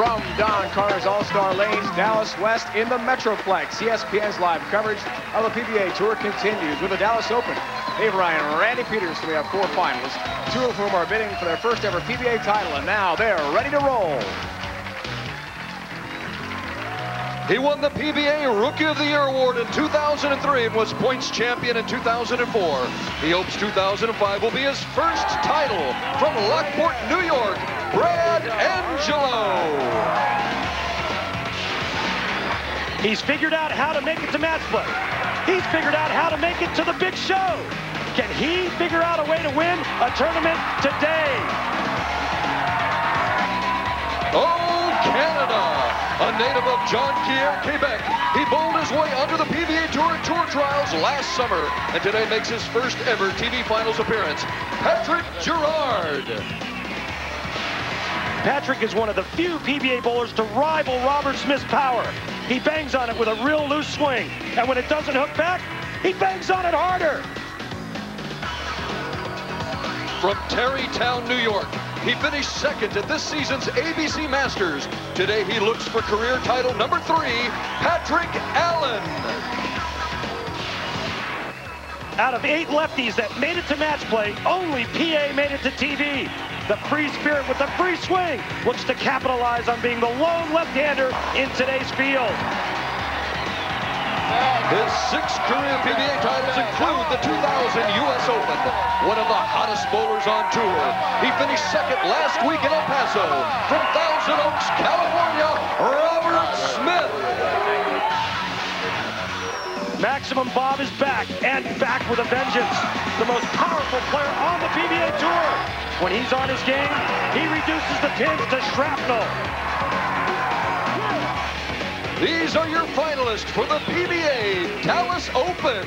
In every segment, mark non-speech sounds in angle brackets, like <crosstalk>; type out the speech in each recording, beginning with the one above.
From Don Carter's All-Star Lanes, Dallas West in the Metroplex. ESPN's live coverage of the PBA Tour continues with the Dallas Open. Dave Ryan and Randy Peterson, we have four finalists, two of whom are bidding for their first ever PBA title, and now they're ready to roll. He won the PBA Rookie of the Year award in 2003 and was points champion in 2004. He hopes 2005 will be his first title from Lockport, New York, Brad Angelo. He's figured out how to make it to match play. He's figured out how to make it to the big show. Can he figure out a way to win a tournament today? Oh, Canada! A native of John Pierre, Quebec, he bowled his way under the PBA Tour Tour Trials last summer and today makes his first ever TV Finals appearance. Patrick Girard. Patrick is one of the few PBA bowlers to rival Robert Smith's power. He bangs on it with a real loose swing, and when it doesn't hook back, he bangs on it harder. From Tarrytown, New York, he finished second at this season's ABC Masters. Today he looks for career title number three, Patrick Allen. Out of eight lefties that made it to match play, only PA made it to TV. The free spirit with the free swing looks to capitalize on being the lone left-hander in today's field. His six career PBA titles include the 2000 U.S. Open, one of the hottest bowlers on tour. He finished second last week in El Paso. From Thousand Oaks, California, Robert Smith. Maximum Bob is back, and back with a vengeance. The most powerful player on the PBA Tour. When he's on his game, he reduces the pins to shrapnel. These are your finalists for the PBA Dallas Open.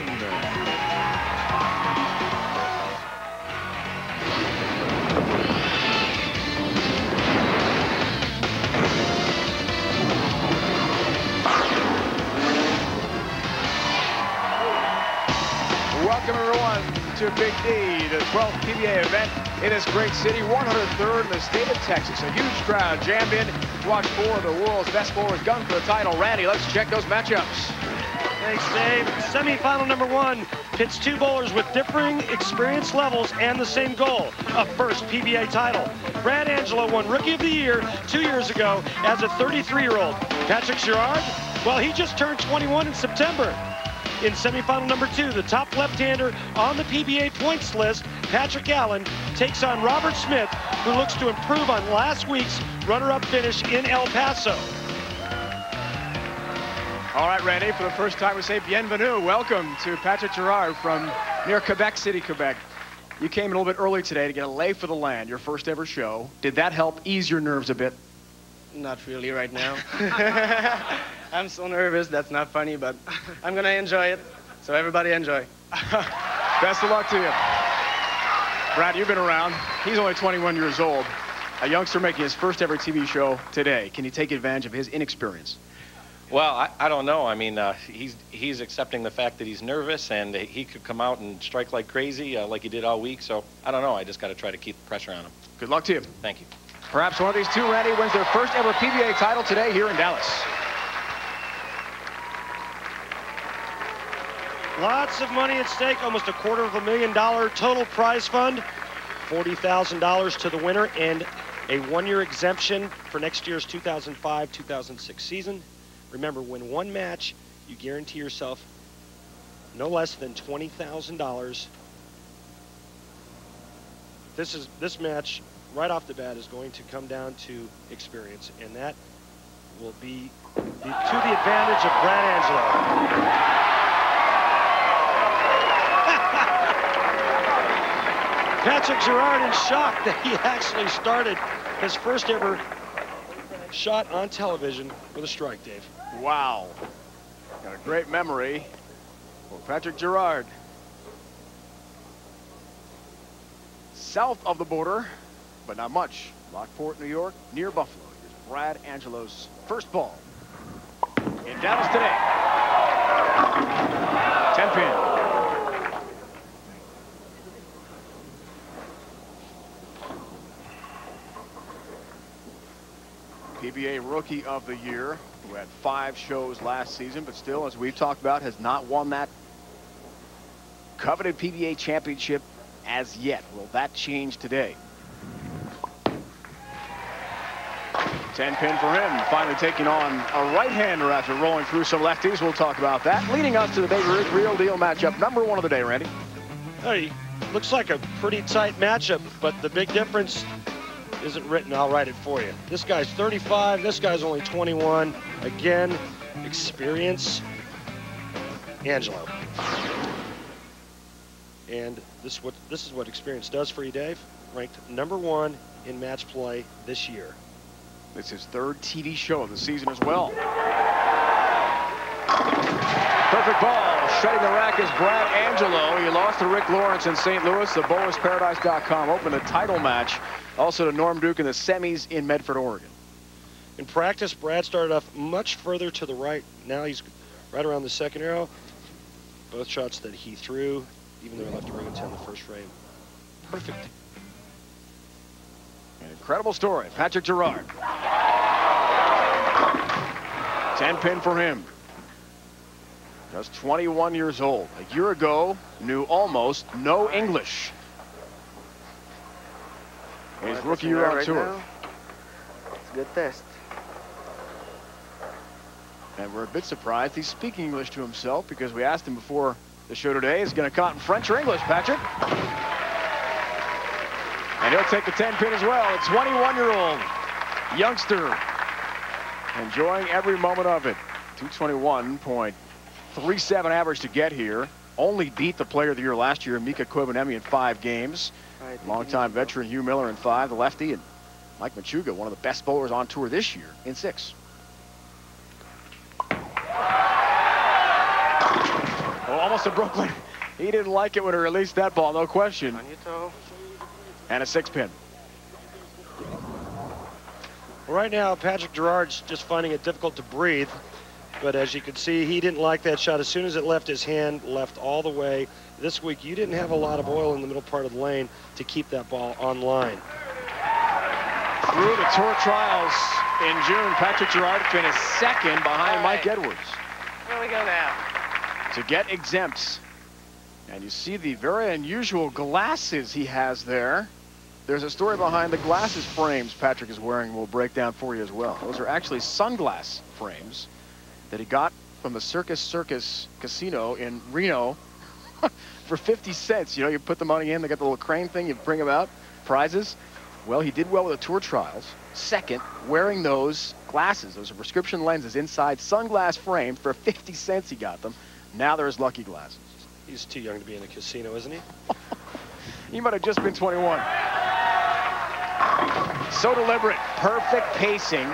Welcome everyone to Big D, the 12th PBA event in this great city, 103rd in the state of Texas. A huge crowd jammed in to watch four of the world's best bowlers gun for the title. Randy, let's check those matchups. Thanks, Dave. Semi-final number one pits two bowlers with differing experience levels and the same goal, a first PBA title. Brad Angelo won Rookie of the Year two years ago as a 33-year-old. Patrick Girard, well, he just turned 21 in September. In semifinal number two, the top left-hander on the PBA points list, Patrick Allen, takes on Robert Smith, who looks to improve on last week's runner-up finish in El Paso. All right, Randy, for the first time we say bienvenue. Welcome to Patrick Girard from near Quebec City, Quebec. You came in a little bit early today to get a lay for the land, your first ever show. Did that help ease your nerves a bit? Not really right now. <laughs> I'm so nervous, that's not funny, but <laughs> I'm gonna enjoy it. So everybody enjoy. <laughs> Best of luck to you. Brad, you've been around. He's only 21 years old. A youngster making his first ever TV show today. Can you take advantage of his inexperience? Well, I, I don't know. I mean, uh, he's he's accepting the fact that he's nervous and he could come out and strike like crazy, uh, like he did all week. So I don't know. I just got to try to keep the pressure on him. Good luck to you. Thank you. Perhaps one of these two, Randy, wins their first ever PBA title today here in Dallas. Lots of money at stake, almost a quarter of a million dollar total prize fund, $40,000 to the winner, and a one-year exemption for next year's 2005-2006 season. Remember, win one match, you guarantee yourself no less than $20,000. This is this match right off the bat is going to come down to experience, and that will be to the advantage of Brad Angelo. Patrick Girard in shock that he actually started his first ever shot on television with a strike, Dave. Wow. Got a great memory for Patrick Girard. South of the border, but not much. Lockport, New York, near Buffalo. Here's Brad Angelo's first ball in Dallas today. 10 pin. PBA Rookie of the Year, who had five shows last season, but still, as we've talked about, has not won that coveted PBA championship as yet. Will that change today? 10 pin for him, finally taking on a right-hander after rolling through some lefties. We'll talk about that. Leading us to the Babe Ruth Real Deal matchup, number one of the day, Randy. Hey, looks like a pretty tight matchup, but the big difference isn't written. I'll write it for you. This guy's 35. This guy's only 21. Again, experience. Angelo. And this what this is what experience does for you, Dave. Ranked number one in match play this year. It's his third TV show of the season as well. Perfect ball. Shutting the rack is Brad Angelo. He lost to Rick Lawrence in St. Louis. The BowlerSparadise.com opened a title match. Also to Norm Duke in the semis in Medford, Oregon. In practice, Brad started off much further to the right. Now he's right around the second arrow. Both shots that he threw, even though he left the ring in 10 the first frame. Perfect. An incredible story. Patrick Girard. 10 pin for him. Just 21 years old. A year ago, knew almost no English. His rookie year on tour. now. It's a good test. And we're a bit surprised he's speaking English to himself because we asked him before the show today, is going to count in French or English, Patrick? And he'll take the 10 pin as well. A 21-year-old youngster enjoying every moment of it. 221.37 average to get here. Only beat the player of the year last year, Mika Koivuniemi, in five games. All right, Longtime veteran Hugh Miller in five, the lefty, and Mike Machuga, one of the best bowlers on tour this year, in six. Oh, almost a Brooklyn. He didn't like it when he released that ball, no question. On your toe. And a six pin. Right now, Patrick Girard's just finding it difficult to breathe. But as you can see, he didn't like that shot. As soon as it left his hand, left all the way. This week, you didn't have a lot of oil in the middle part of the lane to keep that ball on line. Through the tour trials in June, Patrick Girard finished second behind All Mike. Edwards. Where we go now? to get exempts. And you see the very unusual glasses he has there. There's a story behind the glasses frames Patrick is wearing we'll break down for you as well. Those are actually sunglass frames that he got from the Circus Circus Casino in Reno <laughs> for 50 cents. You know, you put the money in, they got the little crane thing, you bring them out, prizes. Well, he did well with the tour trials. Second, wearing those glasses, those are prescription lenses inside sunglass frame for 50 cents he got them. Now they're his lucky glasses. He's too young to be in a casino, isn't he? <laughs> He might have just been 21. So deliberate, perfect pacing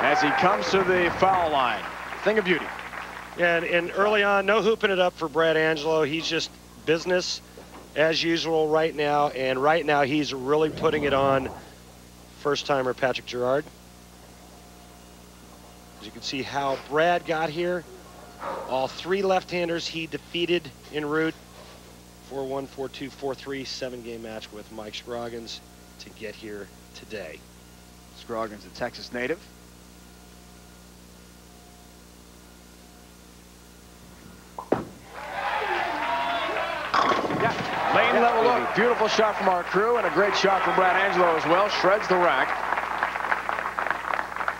as he comes to the foul line. Thing of beauty. And, and early on, no hooping it up for Brad Angelo. He's just business as usual right now. And right now, he's really putting it on first timer Patrick Girard. As you can see how Brad got here. All three left-handers he defeated en route. 4-1, 4-2, 4-3, seven-game match with Mike Scroggins to get here today. Scroggins, a Texas native. Yeah, lane level look. Beautiful shot from our crew and a great shot from Brad Angelo as well. Shreds the rack.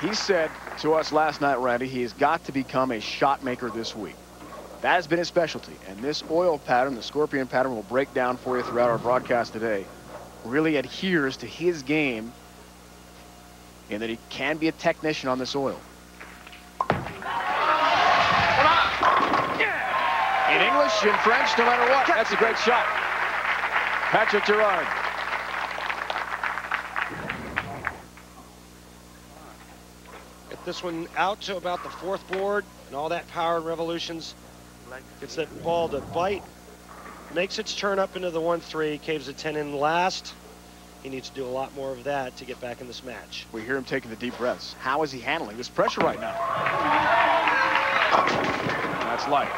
He said to us last night, Randy, he has got to become a shot maker this week. That has been his specialty. And this oil pattern, the scorpion pattern, we'll break down for you throughout our broadcast today, really adheres to his game in that he can be a technician on this oil. In English, in French, no matter what. That's a great shot. Patrick Girard. Get this one out to about the fourth board and all that power and revolutions. Gets that ball to bite. Makes its turn up into the 1-3. Caves a 10 in last. He needs to do a lot more of that to get back in this match. We hear him taking the deep breaths. How is he handling this pressure right now? That's light.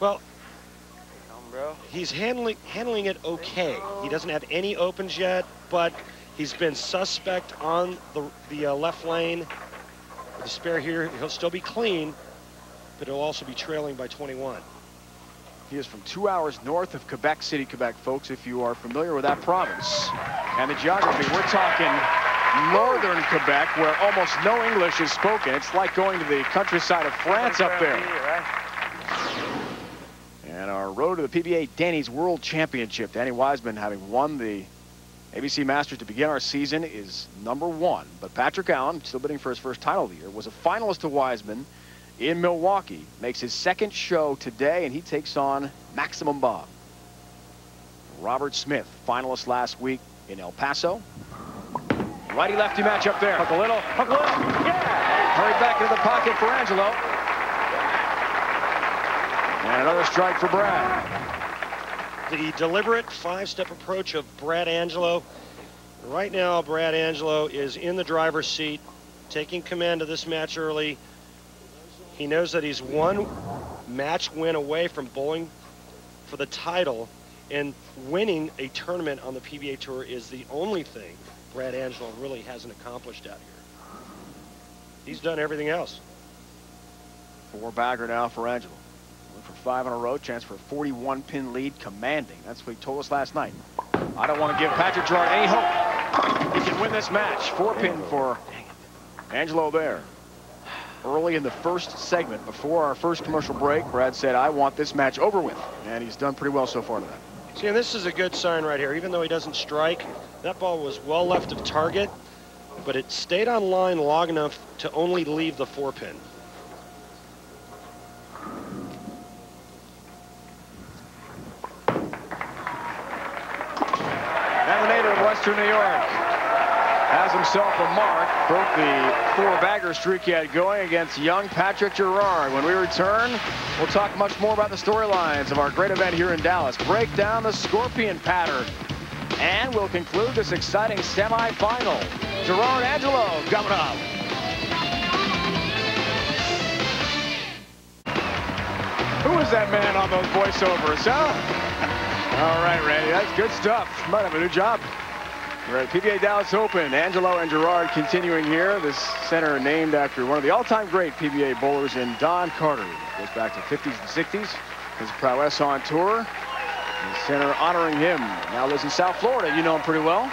Well, Come, bro. He's handling handling it okay. He doesn't have any opens yet, but He's been suspect on the, the uh, left lane. With The spare here, he'll still be clean, but he'll also be trailing by 21. He is from two hours north of Quebec City, Quebec, folks, if you are familiar with that province. And the geography, we're talking northern Quebec, where almost no English is spoken. It's like going to the countryside of France up there. Road to the PBA Denny's World Championship. Danny Wiseman having won the ABC Masters to begin our season is number one. But Patrick Allen, still bidding for his first title of the year, was a finalist to Wiseman in Milwaukee. Makes his second show today, and he takes on Maximum Bob. Robert Smith, finalist last week in El Paso. Righty-lefty match up there. Hook a little, hook a little, yeah! Hurried back into the pocket for Angelo. And another strike for Brad. The deliberate five-step approach of Brad Angelo. Right now, Brad Angelo is in the driver's seat, taking command of this match early. He knows that he's one match win away from bowling for the title, and winning a tournament on the PBA Tour is the only thing Brad Angelo really hasn't accomplished out here. He's done everything else. Four bagger now for Angelo. For five in a row, chance for a 41 pin lead, commanding. That's what he told us last night. I don't want to give Patrick Girard any hope. He can win this match. Four pin oh. for Angelo there. Early in the first segment, before our first commercial break, Brad said, I want this match over with. And he's done pretty well so far to that. See, and this is a good sign right here. Even though he doesn't strike, that ball was well left of target, but it stayed on line long enough to only leave the four pin. And the native of Western New York has himself a mark. Broke the four-bagger streak he had going against young Patrick Girard. When we return, we'll talk much more about the storylines of our great event here in Dallas. Break down the scorpion pattern. And we'll conclude this exciting semifinal. Girard Angelo coming up. Who is that man on those voiceovers, huh? <laughs> All right, Randy, that's good stuff. Might have a new job. We're at PBA Dallas Open. Angelo and Girard continuing here. This center named after one of the all-time great PBA bowlers in Don Carter. Goes back to 50s and 60s. His prowess on tour. The center honoring him. Now lives in South Florida. You know him pretty well.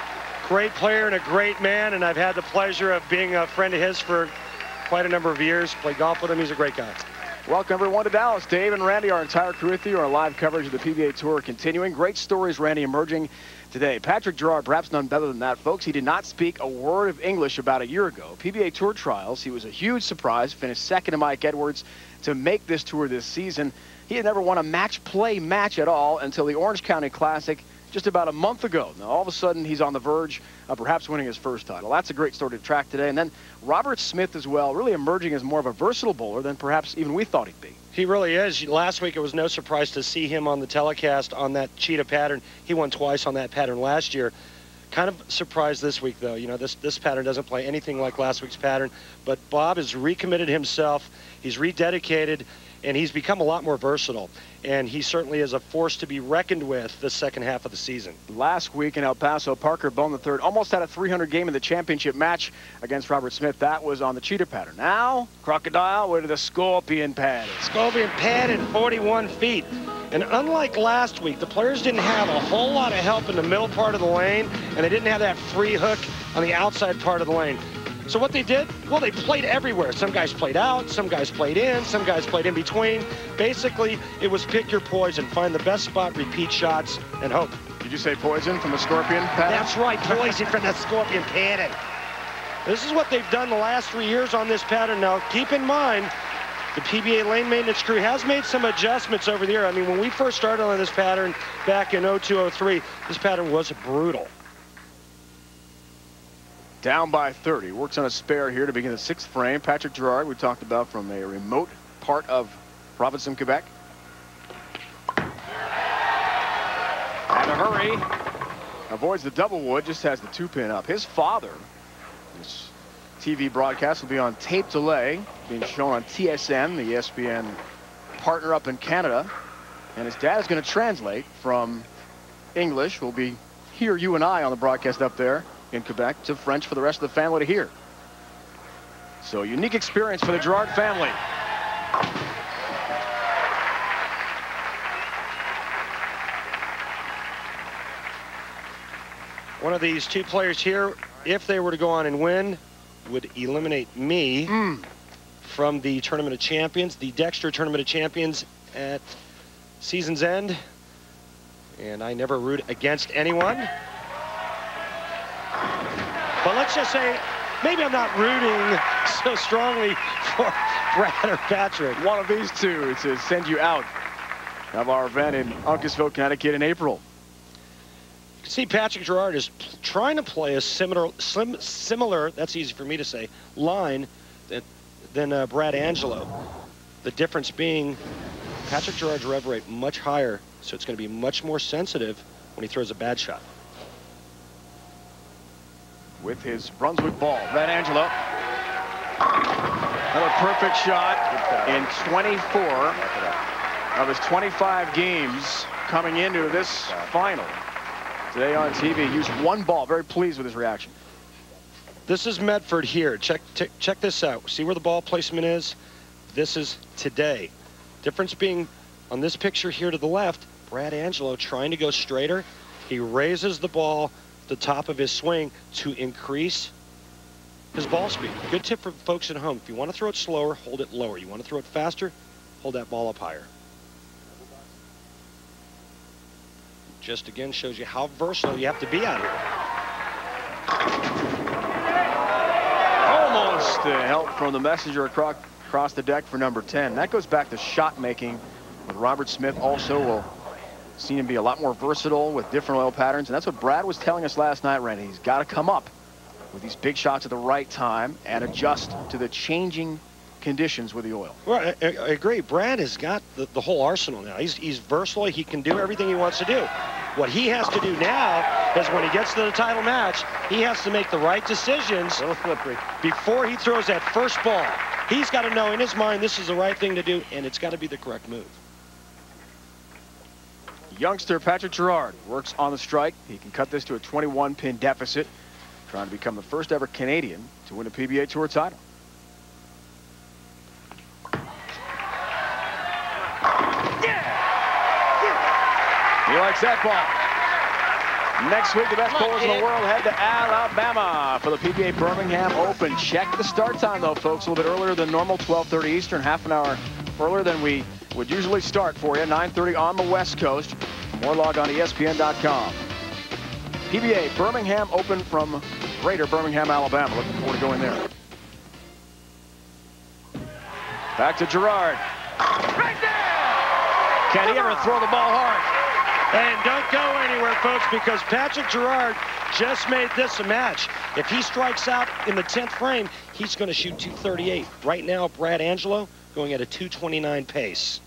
Great player and a great man, and I've had the pleasure of being a friend of his for quite a number of years. Played golf with him. He's a great guy. Welcome everyone to Dallas. Dave and Randy, our entire crew with you. Our live coverage of the PBA Tour continuing. Great stories, Randy, emerging today. Patrick Girard, perhaps none better than that, folks. He did not speak a word of English about a year ago. PBA Tour trials, he was a huge surprise. Finished second to Mike Edwards to make this tour this season. He had never won a match play match at all until the Orange County Classic just about a month ago. Now, all of a sudden, he's on the verge of perhaps winning his first title. That's a great story to track today. And then Robert Smith as well, really emerging as more of a versatile bowler than perhaps even we thought he'd be. He really is. Last week, it was no surprise to see him on the telecast on that cheetah pattern. He won twice on that pattern last year. Kind of surprised this week, though. You know, this, this pattern doesn't play anything like last week's pattern. But Bob has recommitted himself. He's rededicated, and he's become a lot more versatile. And he certainly is a force to be reckoned with the second half of the season. Last week in El Paso, Parker Bohn III almost had a 300 game in the championship match against Robert Smith. That was on the cheetah pattern. Now, Crocodile with the scorpion pad. Scorpion padded 41 feet. And unlike last week, the players didn't have a whole lot of help in the middle part of the lane, and they didn't have that free hook on the outside part of the lane. So what they did, well, they played everywhere. Some guys played out, some guys played in, some guys played in between. Basically, it was pick your poison, find the best spot, repeat shots, and hope. Did you say poison from the scorpion pattern? That's right, poison from the scorpion pattern. This is what they've done the last three years on this pattern. Now, keep in mind, the PBA lane maintenance crew has made some adjustments over the year. I mean, when we first started on this pattern back in 0203, this pattern was brutal. Down by 30. Works on a spare here to begin the sixth frame. Patrick Girard, we talked about from a remote part of Robinson, Quebec. And a hurry. Avoids the double wood, just has the two pin up. His father, this TV broadcast will be on tape delay, being shown on TSN, the ESPN partner up in Canada. And his dad is going to translate from English. We'll be here, you and I, on the broadcast up there in Quebec to French for the rest of the family to hear. So unique experience for the Girard family. One of these two players here, if they were to go on and win, would eliminate me Mm. from the Tournament of Champions, the Dexter Tournament of Champions at season's end. And I never root against anyone. But let's just say, maybe I'm not rooting <laughs> so strongly for Brad or Patrick. One of these two to send you out of our event in Uncasville, Connecticut in April. You can see Patrick Girard is trying to play a similar, sim, similar, that's easy for me to say, line that, than uh, Brad Angelo. The difference being Patrick Girard's rev rate much higher, so it's going to be much more sensitive when he throws a bad shot. With his Brunswick ball. Red Angelo. Another perfect shot in 24 of his 25 games coming into this final. Today on TV, he used one ball. Very pleased with his reaction. This is Medford here. Check, check this out. See where the ball placement is? This is today. Difference being on this picture here to the left, Brad Angelo trying to go straighter. He raises the ball the top of his swing to increase his ball speed. Good tip for folks at home. If you want to throw it slower, hold it lower. You want to throw it faster, hold that ball up higher. Just again shows you how versatile you have to be out here. Almost the help from the messenger across, the deck for number 10. That goes back to shot making Robert Smith also will seem to be a lot more versatile with different oil patterns. And that's what Brad was telling us last night, Randy. He's got to come up with these big shots at the right time and adjust to the changing conditions with the oil. Well, I, I agree. Brad has got the, the whole arsenal now. He's, he's versatile. He can do everything he wants to do. What he has to do now is when he gets to the title match, he has to make the right decisions before he throws that first ball. He's got to know in his mind this is the right thing to do, and it's got to be the correct move. Youngster Patrick Girard works on the strike. He can cut this to a 21 pin deficit, trying to become the first ever Canadian to win a PBA Tour title. He likes that ball. Next week, the best bowlers in the world head to Alabama for the PBA Birmingham Open. Check the start time, though, folks. A little bit earlier than normal, 12:30 Eastern, half an hour earlier than we would usually start for you. 9:30 on the West Coast. More log on ESPN.com. PBA Birmingham Open from Greater Birmingham, Alabama. Looking forward to going there. Back to Girard. Can he ever throw the ball hard? And don't go anywhere, folks, because Patrick Girard just made this a match. If he strikes out in the 10th frame, he's going to shoot 238. Right now, Brad Angelo going at a 229 pace.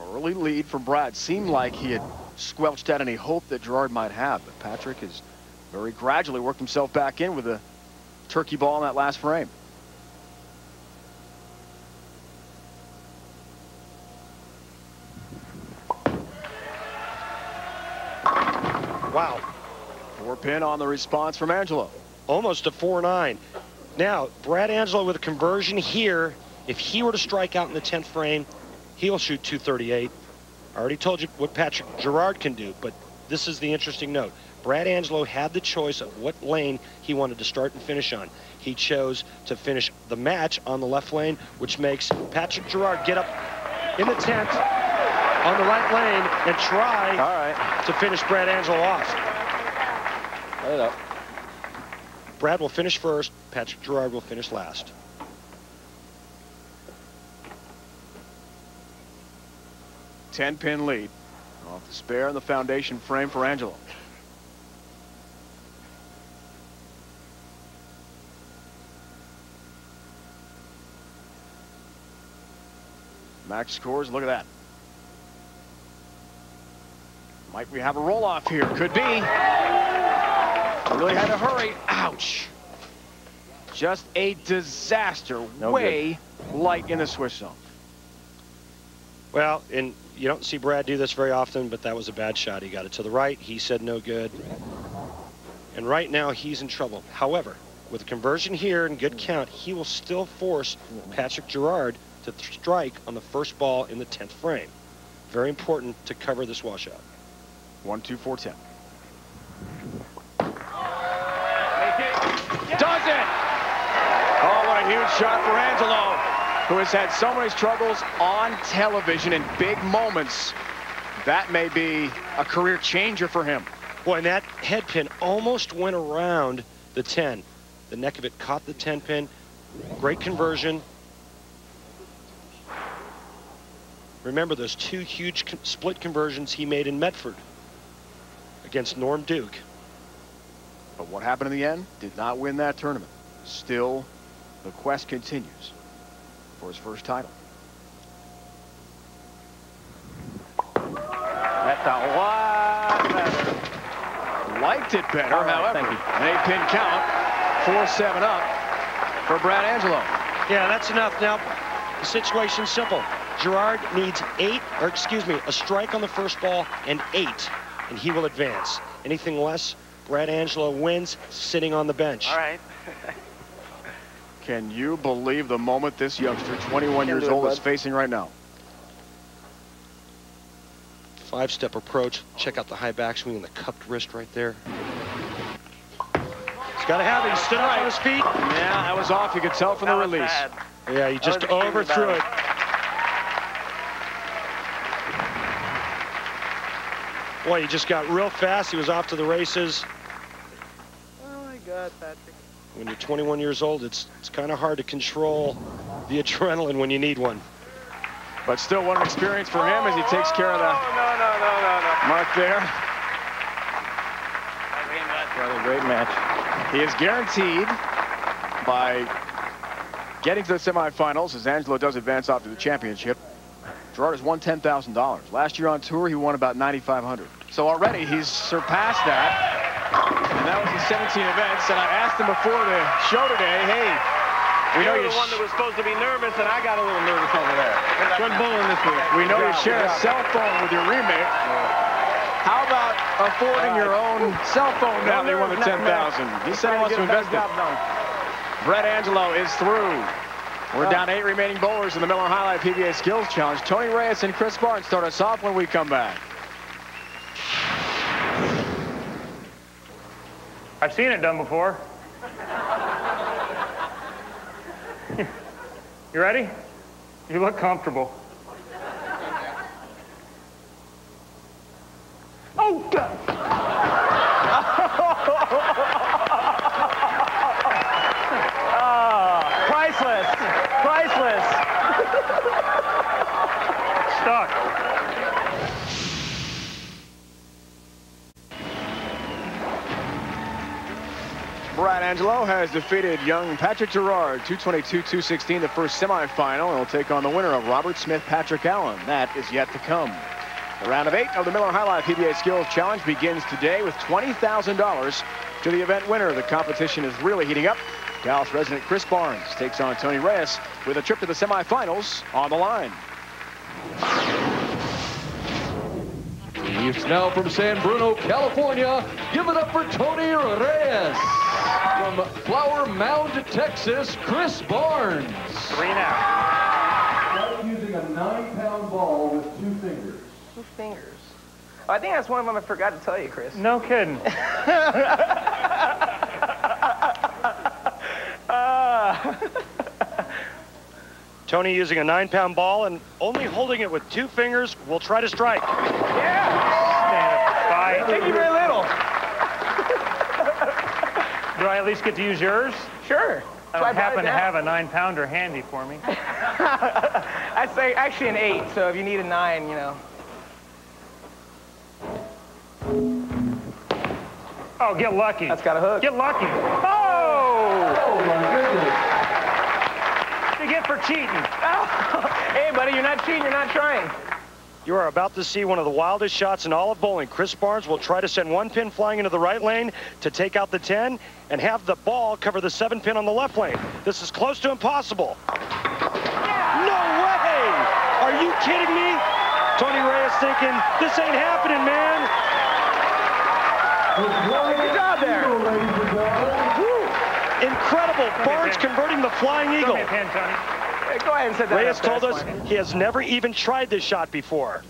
Early lead for Brad. Seemed like he had squelched out any hope that Girard might have, but Patrick has very gradually worked himself back in with a turkey ball in that last frame. Wow. Four pin on the response from Angelo. Almost a 4-9. Now, Brad Angelo with a conversion here, if he were to strike out in the 10th frame, he'll shoot 238. I already told you what Patrick Girard can do, but this is the interesting note. Brad Angelo had the choice of what lane he wanted to start and finish on. He chose to finish the match on the left lane, which makes Patrick Girard get up in the 10th on the right lane and try All right. to finish Brad Angelo off. It up. Brad will finish first. Patrick Girard will finish last. Ten pin lead. Off the spare and the foundation frame for Angelo. Max scores. Look at that. Might we have a roll off here? Could be. Really had to hurry. Ouch. Just a disaster. No Way light in the Swiss zone. Well, and you don't see Brad do this very often, but that was a bad shot. He got it to the right. He said no good. And right now, he's in trouble. However, with a conversion here and good count, he will still force Patrick Girard to strike on the first ball in the 10th frame. Very important to cover this washout. One, two, four, ten. Does it! Oh, what a huge shot for Angelo, who has had so many struggles on television in big moments. That may be a career changer for him. Boy, and that head pin almost went around the 10. The neck of it caught the 10 pin. Great conversion. Remember those two huge con split conversions he made in Medford against Norm Duke. But what happened in the end did not win that tournament. Still, the quest continues for his first title. That's a lot better. Liked it better, All right, however. thank. An eight-pin count, 4-7 up for Brad Angelo. Yeah, that's enough. Now, the situation's simple. Girard needs eight, or excuse me, a strike on the first ball and eight, and he will advance. Anything less, Brad Angelo wins sitting on the bench. All right. Can you believe the moment this youngster, 21 years do it, old, is facing right now? Five-step approach. Check out the high backswing and the cupped wrist right there. He's got to have it. He stood up on his feet. Yeah, that was off. You could tell from the That was release. bad. Yeah, he just overthrew it. Boy, he just got real fast. He was off to the races. Oh my God, Patrick. When you're 21 years old, it's it's kind of hard to control the adrenaline when you need one. But still, what an experience for him as he takes oh, care of the No, no, no, no, no, no. mark there. What a great match. He is guaranteed by getting to the semifinals, as Angelo does advance off to the championship. Girard has won $10,000. Last year on tour, he won about 9,500. So already he's surpassed that. That was the 17 events. And I asked him before the show today, hey, we know You're the one that was supposed to be nervous, and I got a little nervous over there. Good bowling this week. We know you share a cell phone with your roommate. How about affording your own cell phone now that you won the 10,000? He said he wants to invest it. Brett Angelo is through. We're down eight remaining bowlers in the Miller High Life PBA Skills Challenge. Tony Reyes and Chris Barnes start us off when we come back. I've seen it done before. <laughs> you ready? You look comfortable. Oh, God. Ah, priceless. Priceless. Stuck. Brad Angelo has defeated young Patrick Girard, 222-216, the first semifinal. and He'll take on the winner of Robert Smith, Patrick Allen. That is yet to come. The round of eight of the Miller High Life PBA Skills Challenge begins today with $20,000 to the event winner. The competition is really heating up. Dallas resident Chris Barnes takes on Tony Reyes with a trip to the semifinals on the line. It's now from San Bruno, California. Give it up for Tony Reyes. From Flower Mound, Texas, Chris Barnes. Three now. Using a nine-pound ball with two fingers. Two fingers. Oh, I think that's one of them I forgot to tell you, Chris. No kidding. Ah. <laughs> <laughs> <laughs> Tony using a nine-pound ball and only holding it with two fingers will try to strike. yeah. Thank you very little. <laughs> Do I at least get to use yours? Sure. I So don't happen to have a nine pounder handy for me. <laughs> I'd say actually an eight. So if you need a nine, you know. Oh, get lucky. That's got a hook. Get lucky. Oh! Oh, my goodness. What do you get for cheating? <laughs> hey, buddy, you're not cheating. You're not trying. You are about to see one of the wildest shots in all of bowling. Chris Barnes will try to send one pin flying into the right lane to take out the 10 and have the ball cover the seven pin on the left lane. This is close to impossible. No way! Are you kidding me? Tony Reyes thinking, this ain't happening, man. With one job there. Incredible. Barnes converting the flying eagle. me a pin, Tony. Hey, go ahead and set that Reyes up there, told us that's fine. he has never even tried this shot before.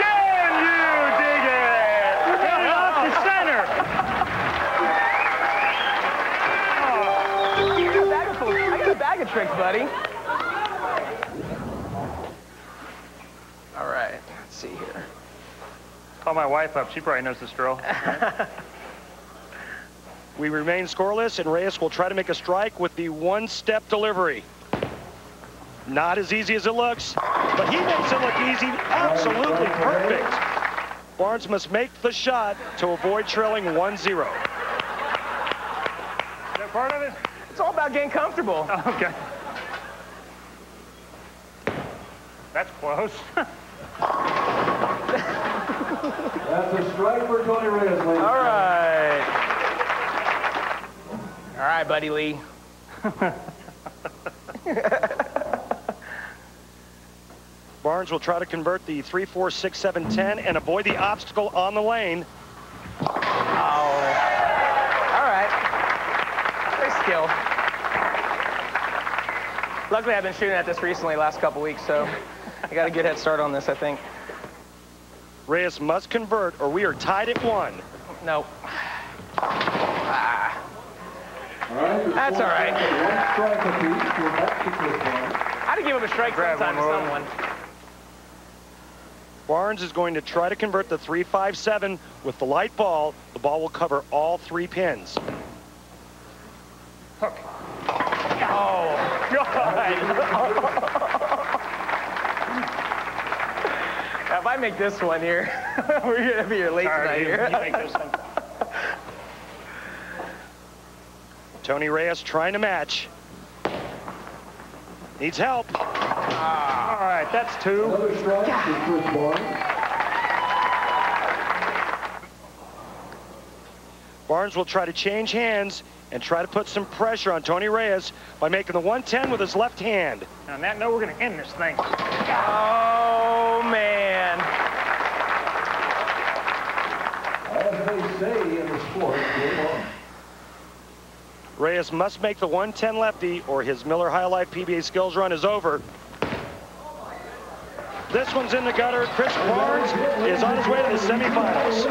Can you dig it? Get it off the center. I got a bag of full- I got a bag of tricks, buddy. All right, let's see here. Call my wife up. She probably knows this drill. <laughs> We remain scoreless, and Reyes will try to make a strike with the one-step delivery. Not as easy as it looks, but he makes it look easy. Absolutely perfect. Barnes must make the shot to avoid trailing 1-0. That part of it? It's all about getting comfortable. <laughs> Okay. That's close. <laughs> That's a strike for Tony Reyes, ladies. All right. All right, buddy Lee. <laughs> Barnes will try to convert the 3, 4, 6, 7, 10 and avoid the obstacle on the lane. Oh. All right. Great skill. Luckily, I've been shooting at this recently, last couple weeks, so I got a good head start on this, I think. Reyes must convert or we are tied at one. No. Ah. All right, That's all right. is One strike apiece. We're back to Chris Barnes. I had to give him a strike Grab sometime to one someone. Barnes is going to try to convert the 357 with the light ball. The ball will cover all three pins. Hook. Oh, <laughs> Now, <laughs> I make this one here, <laughs> we're gonna be here late All right, tonight you, here. you make this one. <laughs> Tony Reyes trying to match. Needs help. Ah. All right, that's two. Another strike for Chris Barnes. Barnes will try to change hands and try to put some pressure on Tony Reyes by making the 110 with his left hand. On that note, we're going to end this thing. Oh man. As they say in the sport, game on. Reyes must make the 110 lefty or his Miller High Life PBA skills run is over. This one's in the gutter. Chris Barnes is on his way to the semifinals.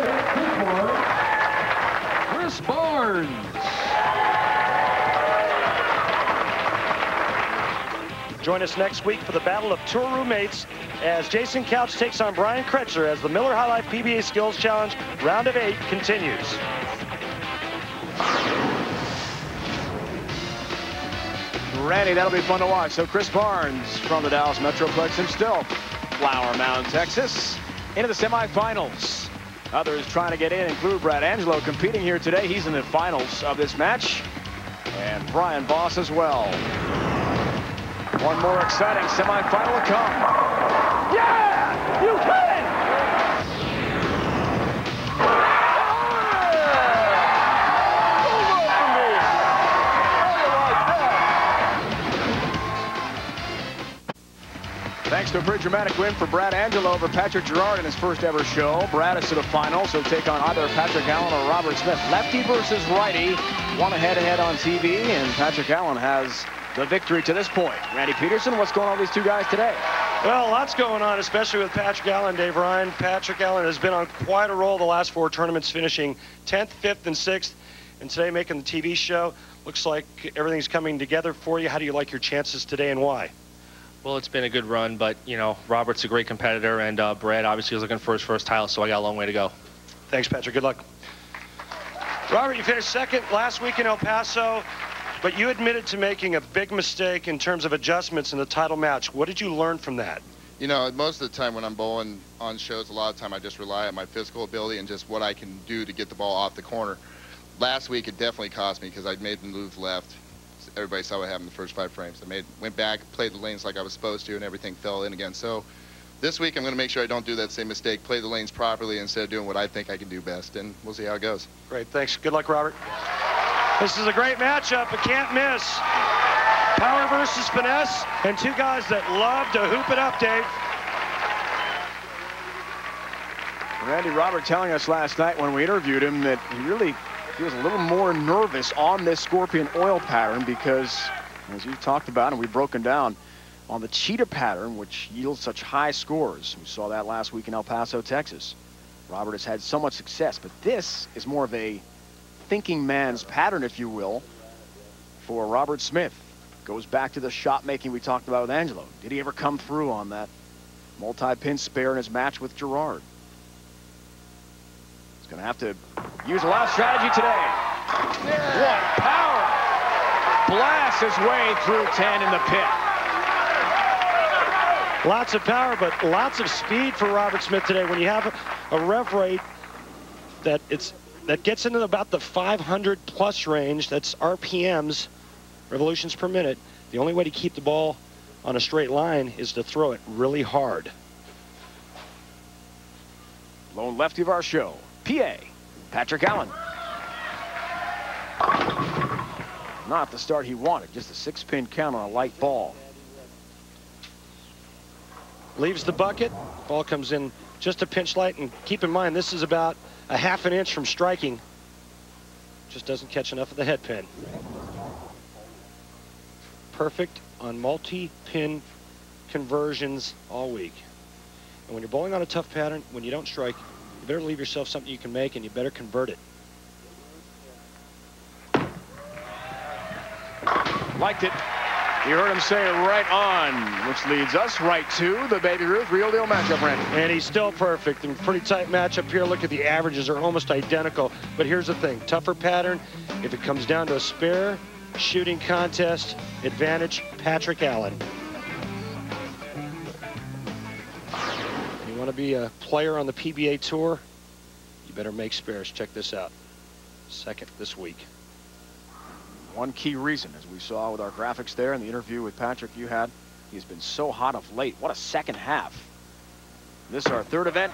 Chris Barnes. Join us next week for the Battle of Tour Roommates as Jason Couch takes on Brian Kretzer as the Miller High Life PBA Skills Challenge round of eight continues. Randy, that'll be fun to watch. So Chris Barnes from the Dallas Metroplex himself, Flower Mound, Texas, into the semifinals. Others trying to get in include Brad Angelo competing here today. He's in the finals of this match. And Brian Boss as well. One more exciting semifinal to come. Yeah! Thanks to a pretty dramatic win for Brad Angelo over Patrick Girard in his first ever show. Brad is to the final, so take on either Patrick Allen or Robert Smith. Lefty versus righty. One head-to-head on TV, and Patrick Allen has the victory to this point. Randy Peterson, what's going on with these two guys today? Well, lots going on, especially with Patrick Allen, Dave Ryan. Patrick Allen has been on quite a roll the last four tournaments, finishing 10th, 5th, and 6th. And today making the TV show. Looks like everything's coming together for you. How do you like your chances today and why? Well, it's been a good run, but, you know, Robert's a great competitor, and uh, Brad obviously is looking for his first title, so I got a long way to go. Thanks, Patrick. Good luck. Robert, you finished second last week in El Paso, but you admitted to making a big mistake in terms of adjustments in the title match. What did you learn from that? You know, most of the time when I'm bowling on shows, a lot of time I just rely on my physical ability and just what I can do to get the ball off the corner. Last week it definitely cost me because I made the move left. Everybody saw what happened in the first five frames. I made went back, played the lanes like I was supposed to, and everything fell in again. So this week I'm going to make sure I don't do that same mistake, play the lanes properly instead of doing what I think I can do best, and we'll see how it goes. Great. Thanks. Good luck, Robert. This is a great matchup. A can't miss. Power versus finesse, and two guys that love to hoop it up, Dave. Randy Robert telling us last night when we interviewed him that he really feels a little more nervous on this Scorpion oil pattern because, as we've talked about and we've broken down, on the cheetah pattern, which yields such high scores. We saw that last week in El Paso, Texas. Robert has had so much success, but this is more of a thinking man's pattern, if you will, for Robert Smith. Goes back to the shot making we talked about with Angelo. Did he ever come through on that multi-pin spare in his match with Girard? He's going to have to use a lot of strategy today. What power! Blasts his way through 10 in the pit. Lots of power, but lots of speed for Robert Smith today. When you have a, a rev rate that it's that gets into about the 500 plus range, that's RPMs, revolutions per minute. The only way to keep the ball on a straight line is to throw it really hard. Lone lefty of our show, PA, Patrick Allen. Not the start he wanted, just a six pin count on a light ball. leaves the bucket. Ball comes in just a pinch light. And keep in mind, this is about a half an inch from striking. Just doesn't catch enough of the head pin. Perfect on multi-pin conversions all week. And when you're bowling on a tough pattern, when you don't strike, better leave yourself something you can make and you better convert it. Liked it. You heard him say right on, which leads us right to the Baby Ruth real deal matchup, Randy. And he's still perfect. And pretty tight matchup here. Look at the averages are almost identical. But here's the thing, tougher pattern. If it comes down to a spare shooting contest, advantage Patrick Allen. Want to be a player on the PBA Tour? You better make spares. Check this out. Second this week. One key reason, as we saw with our graphics there in the interview with Patrick you had, he's been so hot of late. What a second half. This is our third event,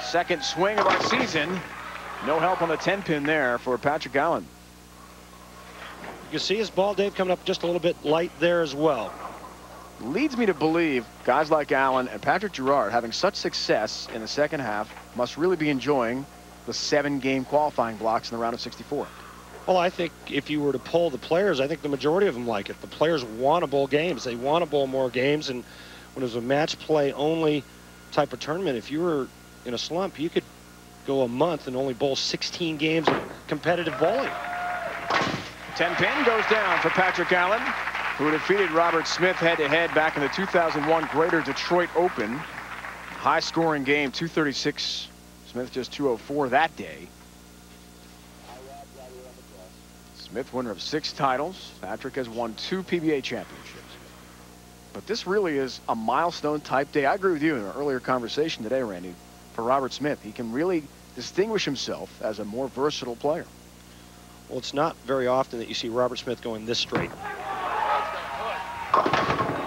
second swing of our season. No help on the 10 pin there for Patrick Allen. You can see his ball, Dave, coming up just a little bit light there as well. Leads me to believe guys like Allen and Patrick Girard having such success in the second half must really be enjoying the seven game qualifying blocks in the round of 64. Well, I think if you were to poll the players, I think the majority of them like it. The players want to bowl games. They want to bowl more games. And when it was a match play only type of tournament, if you were in a slump, you could go a month and only bowl 16 games of competitive bowling. 10 pin goes down for Patrick Allen, who defeated Robert Smith head to head back in the 2001 Greater Detroit Open. High scoring game, 236. Smith just 204 that day. Smith, winner of six titles. Patrick has won two PBA championships. But this really is a milestone type day. I agree with you in an earlier conversation today, Randy, for Robert Smith. He can really distinguish himself as a more versatile player. Well, it's not very often that you see Robert Smith going this straight.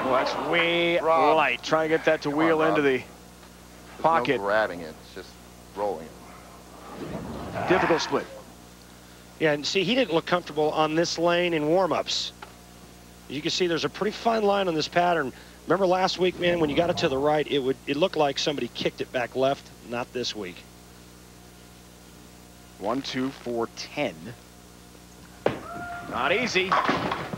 Well, that's way Rob. light. Trying to get that to Come wheel on, into the There's pocket. No grabbing it, it's just rolling it. Difficult split. Yeah, and see, he didn't look comfortable on this lane in warm-ups. You can see there's a pretty fine line on this pattern. Remember last week, man, when you got it to the right, it would it looked like somebody kicked it back left. Not this week. One, two, four, ten. Not easy.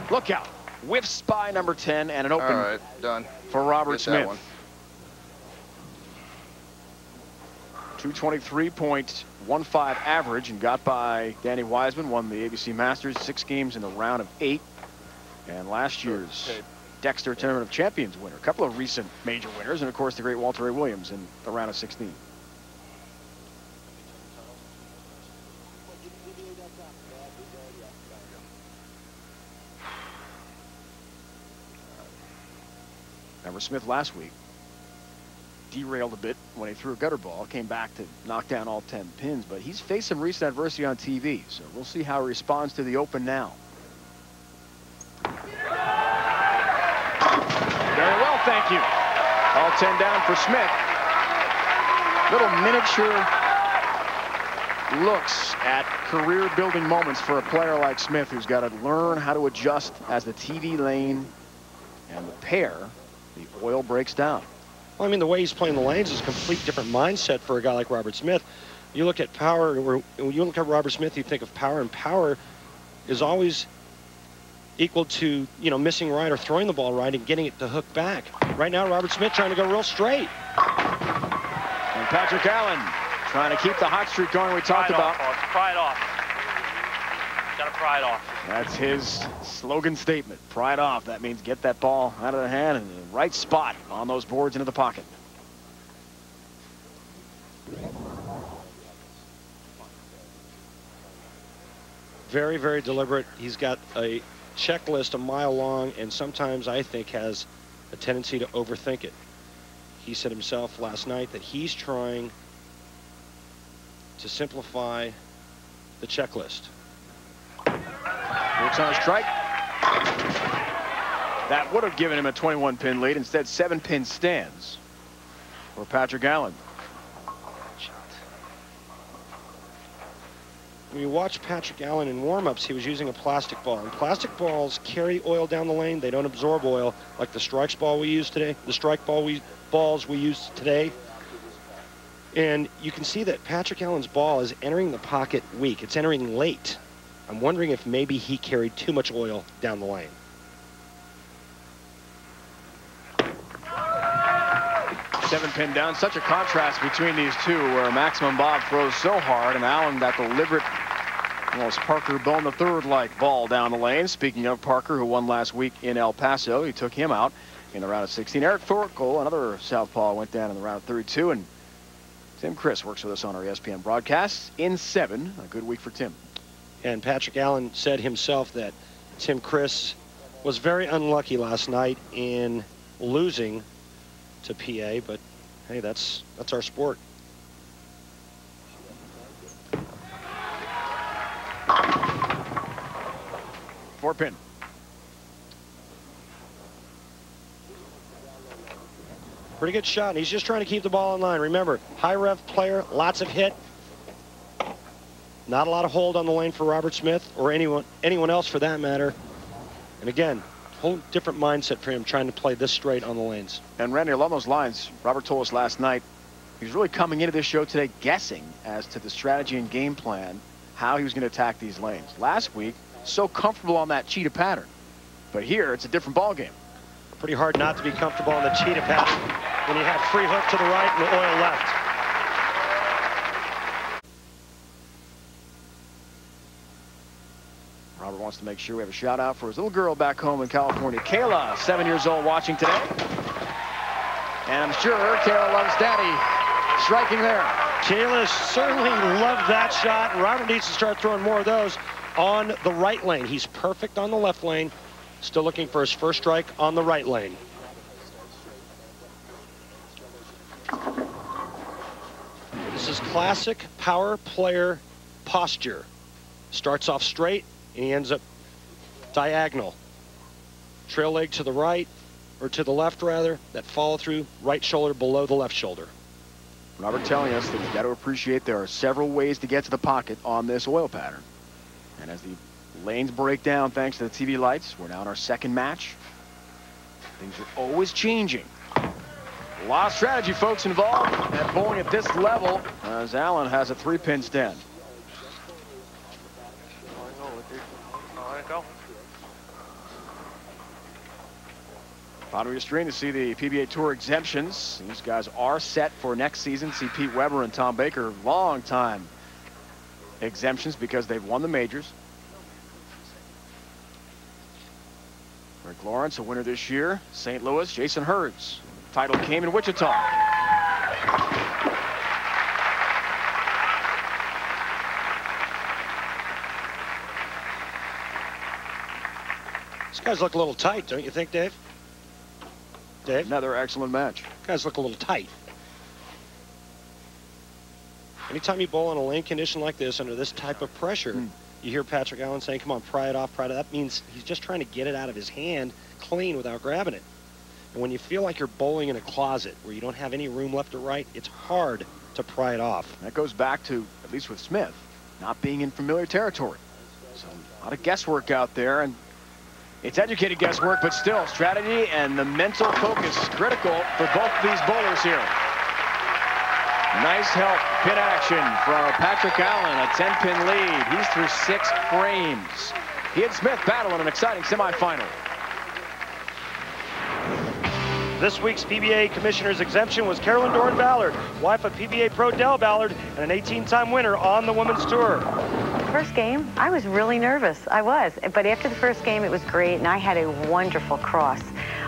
Look out. Whiffs by number 10 and an open All right, done. for Robert Get Smith. 223.15 average and got by Danny Wiseman, won the ABC Masters, six games in the round of eight. And last year's Okay. Dexter Tournament of Champions winner. A couple of recent major winners, and of course the great Walter Ray Williams in the round of 16. Smith last week derailed a bit when he threw a gutter ball, came back to knock down all 10 pins, but he's faced some recent adversity on TV, so we'll see how he responds to the open now. Very well, thank you. All 10 down for Smith. Little miniature looks at career-building moments for a player like Smith who's got to learn how to adjust as the TV lane and the pair, the oil breaks down. Well, I mean, the way he's playing the lanes is a complete different mindset for a guy like Robert Smith. You look at power, when you look at Robert Smith, you think of power, and power is always equal to, you know, missing right or throwing the ball right and getting it to hook back. Right now, Robert Smith trying to go real straight. And Patrick Allen trying to keep the hot streak going we talked Pry about. Off. Pry it off. Got to pry it off. That's his slogan statement. Pry it off. That means get that ball out of the hand in the right spot on those boards into the pocket. Very, very deliberate. He's got a checklist a mile long and sometimes I think has a tendency to overthink it. He said himself last night that he's trying to simplify the checklist. Works on a strike. That would have given him a 21 pin lead. Instead, seven pin stands for Patrick Allen. When you watch Patrick Allen in warm-ups, he was using a plastic ball. And plastic balls carry oil down the lane. They don't absorb oil like the strikes ball we use today, the strike ball we balls we use today. And you can see that Patrick Allen's ball is entering the pocket weak. It's entering late. I'm wondering if maybe he carried too much oil down the lane. Seven pin down. Such a contrast between these two where Maximum Bob throws so hard and Allen that deliberate almost Parker Bohn the third like ball down the lane. Speaking of Parker, who won last week in El Paso, he took him out in the round of 16. Eric Forkel, another southpaw, went down in the round of 32. And Tim Criss works with us on our ESPN broadcasts in seven. A good week for Tim. And Patrick Allen said himself that Tim Criss was very unlucky last night in losing to PA, but hey, that's that's our sport. Four pin. Pretty good shot. He's just trying to keep the ball in line. Remember, high rev player, lots of hit. Not a lot of hold on the lane for Robert Smith or anyone anyone else for that matter. And again, whole different mindset for him trying to play this straight on the lanes. And Randy, along those lines, Robert told us last night he's really coming into this show today guessing as to the strategy and game plan, how he was going to attack these lanes. Last week, so comfortable on that cheetah pattern. But here, it's a different ball game. Pretty hard not to be comfortable on the cheetah pattern when you have free hook to the right and the oil left. Robert wants to make sure we have a shout out for his little girl back home in California. Kayla, seven years old, watching today. And I'm sure Kayla loves daddy striking there. Kayla certainly loved that shot. Robert needs to start throwing more of those on the right lane. He's perfect on the left lane. Still looking for his first strike on the right lane. This is classic power player posture. Starts off straight and he ends up diagonal. Trail leg to the right, or to the left rather, that follow through, right shoulder below the left shoulder. Robert telling us that we've got to appreciate there are several ways to get to the pocket on this oil pattern. And as the lanes break down thanks to the TV lights, we're now in our second match. Things are always changing. A lot of strategy, folks, involved at bowling at this level as Allen has a three-pin stand. Bottom of your screen to see the PBA Tour exemptions. These guys are set for next season. See Pete Weber and Tom Baker, long time exemptions because they've won the majors. Rick Lawrence, a winner this year. St. Louis, Jason Hurds. Title came in Wichita. These guys look a little tight, don't you think, Dave? Dave? Another excellent match. Guys look a little tight. Anytime you bowl in a lane condition like this under this type of pressure, Mm. you hear Patrick Allen saying, come on, pry it off, pry it. That means he's just trying to get it out of his hand clean without grabbing it. And when you feel like you're bowling in a closet where you don't have any room left or right, it's hard to pry it off. That goes back to, at least with Smith, not being in familiar territory. So a lot of guesswork out there, and it's educated guesswork, but still, strategy and the mental focus critical for both of these bowlers here. Nice help, pin action from Patrick Allen, a 10-pin lead. He's through six frames. He and Smith battle in an exciting semifinal. This week's PBA Commissioner's exemption was Carolyn Dorin-Ballard, wife of PBA pro Del Ballard, and an 18-time winner on the Women's Tour. First game, I was really nervous. I was. But after the first game, it was great, and I had a wonderful cross.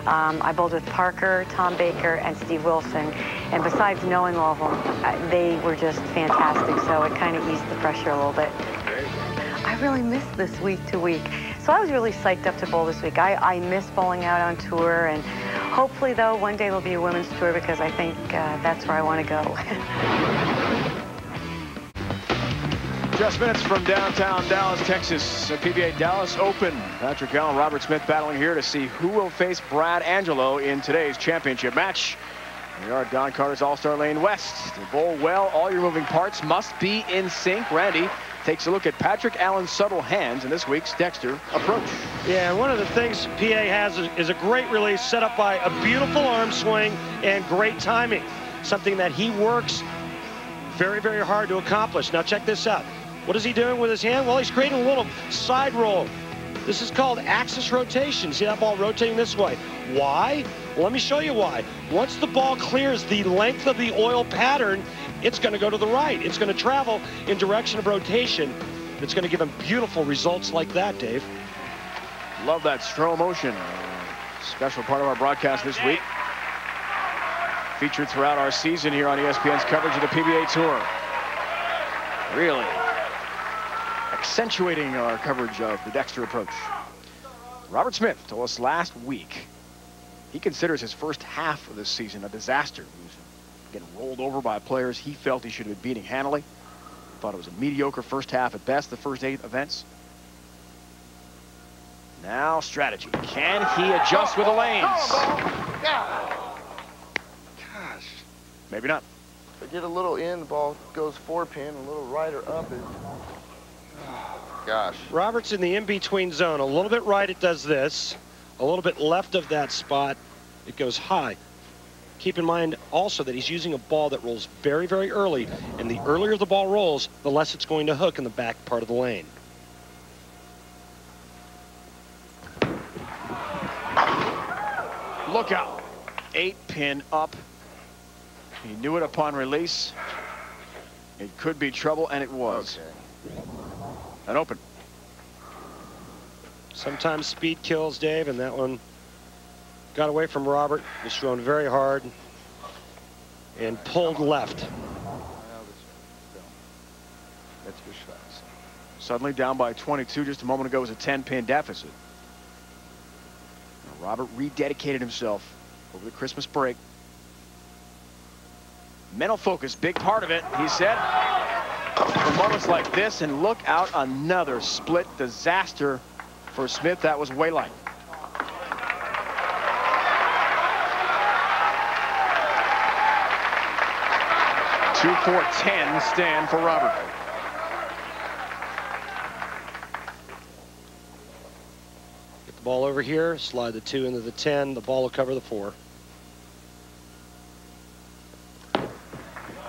Um, I bowled with Parker, Tom Baker, and Steve Wilson. And besides knowing all of them, they were just fantastic. So it kind of eased the pressure a little bit. I really missed this week to week. So I was really psyched up to bowl this week. I, I miss bowling out on tour, and hopefully, though, one day there'll be a women's tour because I think uh, that's where I want to go. <laughs> Just minutes from downtown Dallas, Texas, the PBA Dallas Open. Patrick Allen, Robert Smith battling here to see who will face Brad Angelo in today's championship match. We are Don Carter's All-Star Lane West. To bowl well, all your moving parts must be in sync. Randy takes a look at Patrick Allen's subtle hands in this week's Dexter approach. Yeah, one of the things PA has is a great release set up by a beautiful arm swing and great timing. Something that he works very, very hard to accomplish. Now check this out. What is he doing with his hand? Well, he's creating a little side roll. This is called axis rotation. See that ball rotating this way. Why? Well, let me show you why. Once the ball clears the length of the oil pattern, it's going to go to the right. It's going to travel in direction of rotation. It's going to give him beautiful results like that, Dave. Love that slow motion. Special part of our broadcast this week. Featured throughout our season here on ESPN's coverage of the PBA Tour. Really accentuating our coverage of the Dexter approach. Robert Smith told us last week he considers his first half of this season a disaster. He was getting rolled over by players he felt he should have been beating handily. Thought it was a mediocre first half at best, the first eight events. Now strategy. Can he adjust with the lanes? Gosh. Maybe not. If I get a little in, the ball goes four pin, a little right or up. It, gosh. Robert's in the in-between zone. A little bit right, it does this. A little bit left of that spot, it goes high. Keep in mind also that he's using a ball that rolls very, very early. And the earlier the ball rolls, the less it's going to hook in the back part of the lane. Look out. Eight pin up. He knew it upon release. It could be trouble, and it was. Okay. An open. Sometimes speed kills, Dave, and that one got away from Robert. Was thrown very hard and pulled left. That's good shots. Suddenly down by 22 just a moment ago was a 10-pin deficit. Now Robert rededicated himself over the Christmas break. Mental focus, big part of it, he said. For moments like this, and look out, another split disaster for Smith. That was way light. Two, four, ten stand for Robert. Get the ball over here, slide the two into the 10. The ball will cover the four.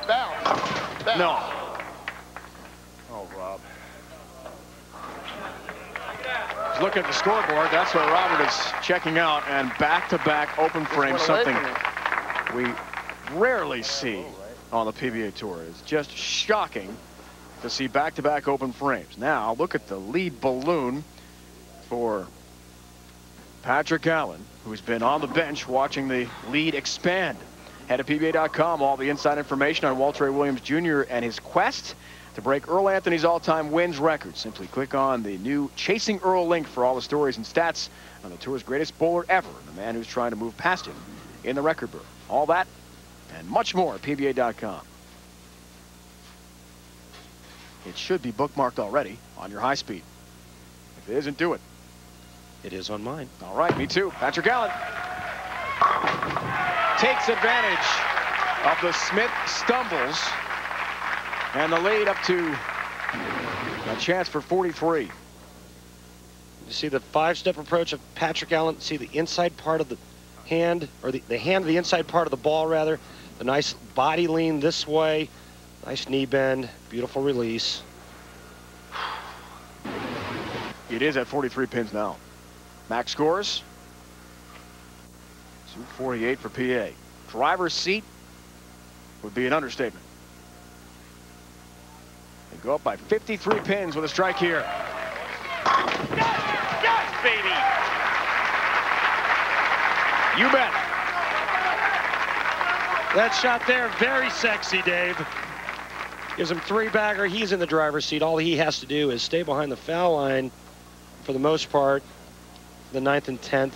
Down. Down. No. Oh, Rob. He's looking at the scoreboard. That's where Robert is checking out. And back-to-back open frame, Just went away something we rarely see on the PBA Tour. It's just shocking to see back-to-back open frames. Now, look at the lead balloon for Patrick Allen, who's been on the bench watching the lead expand. Head to PBA.com, all the inside information on Walter Ray Williams Jr. and his quest to break Earl Anthony's all-time wins record. Simply click on the new Chasing Earl link for all the stories and stats on the Tour's greatest bowler ever, and the man who's trying to move past him in the record book. All that and much more at PBA.com. It should be bookmarked already on your high speed. If it isn't, do it. It is on mine. All right, me too. Patrick Allen takes advantage of the Smith stumbles. And the lead up to a chance for 43. You see the five-step approach of Patrick Allen. See the inside part of the hand, or the, the hand of the inside part of the ball, rather. The nice body lean this way. Nice knee bend. Beautiful release. It is at 43 pins now. Max scores. 248 for PA. Driver's seat would be an understatement. They go up by 53 pins with a strike here. Yes, baby! You bet. That shot there, very sexy, Dave. Gives him three bagger. He's in the driver's seat. All he has to do is stay behind the foul line for the most part, the ninth and 10th.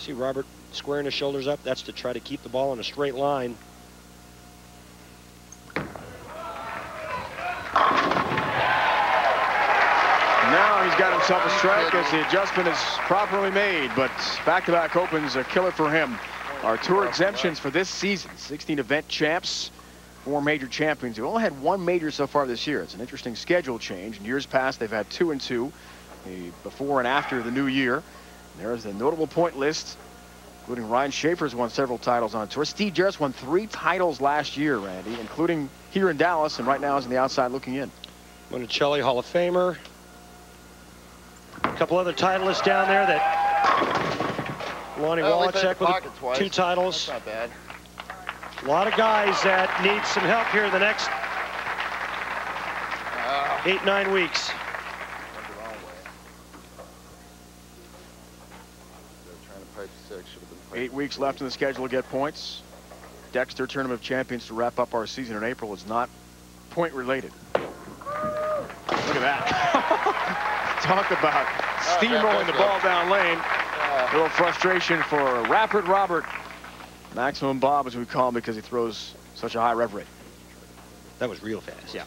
See Robert squaring his shoulders up. That's to try to keep the ball in a straight line. Now he's got himself a strike as the adjustment is properly made, but back-to-back opens a killer for him. Our tour exemptions uh, for this season, 16 event champs, four major champions. We've only had one major so far this year. It's an interesting schedule change. In years past, they've had two and two, before and after the new year. There's the notable point list, including Ryan Shafer's won several titles on tour. Steve Jarrett won three titles last year, Randy, including here in Dallas, and right now is on the outside looking in. Monacelli Hall of Famer. A couple other titleists down there that Lonnie at Waliczek with twice. two titles. That's not bad. A lot of guys that need some help here in the next eight, nine weeks. Trying to pipe six should have been pipe Eight weeks left in the schedule to get points. Dexter Tournament of Champions to wrap up our season in April is not point related. Look at that. <laughs> Talk about steamrolling the ball down lane. A little frustration for Rapid Robert. Maximum Bob, as we call him, because he throws such a high rev rate. That was real fast, yeah.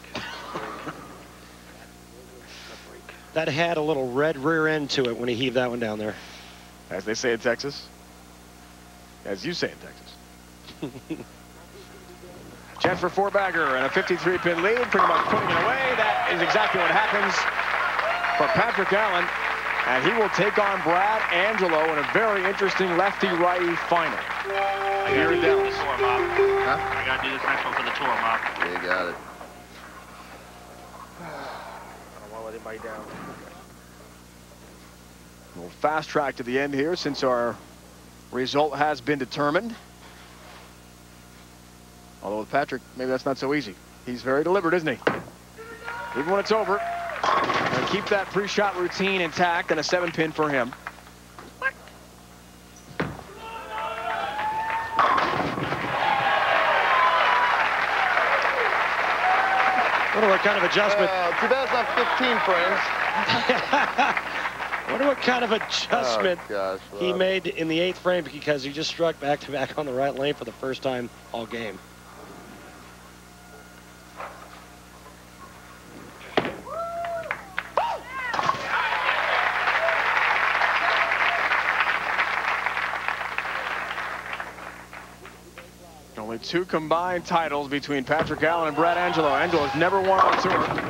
that had a little red rear end to it when he heaved that one down there. As they say in Texas. As you say in Texas. <laughs> Chance for four bagger and a 53 pin lead, pretty much putting it away. That is exactly what happens for Patrick Allen. And he will take on Brad Angelo in a very interesting lefty-righty final. Here in Dallas. I got to do this next one for the tour, Mop. Yeah, you got it. I don't want to let anybody down. We'll fast track to the end here since our result has been determined. Although with Patrick, maybe that's not so easy. He's very deliberate, isn't he? Even when it's over, keep that pre-shot routine intact and a seven pin for him. Wonder what kind of adjustment. Uh, too bad <laughs> it's not 15 frames. Wonder what kind of oh, adjustment Oh, gosh, he made in the eighth frame because he just struck back to back on the right lane for the first time all game. Only two combined titles between Patrick Allen and Brad Angelo. Angelo's never won on tour.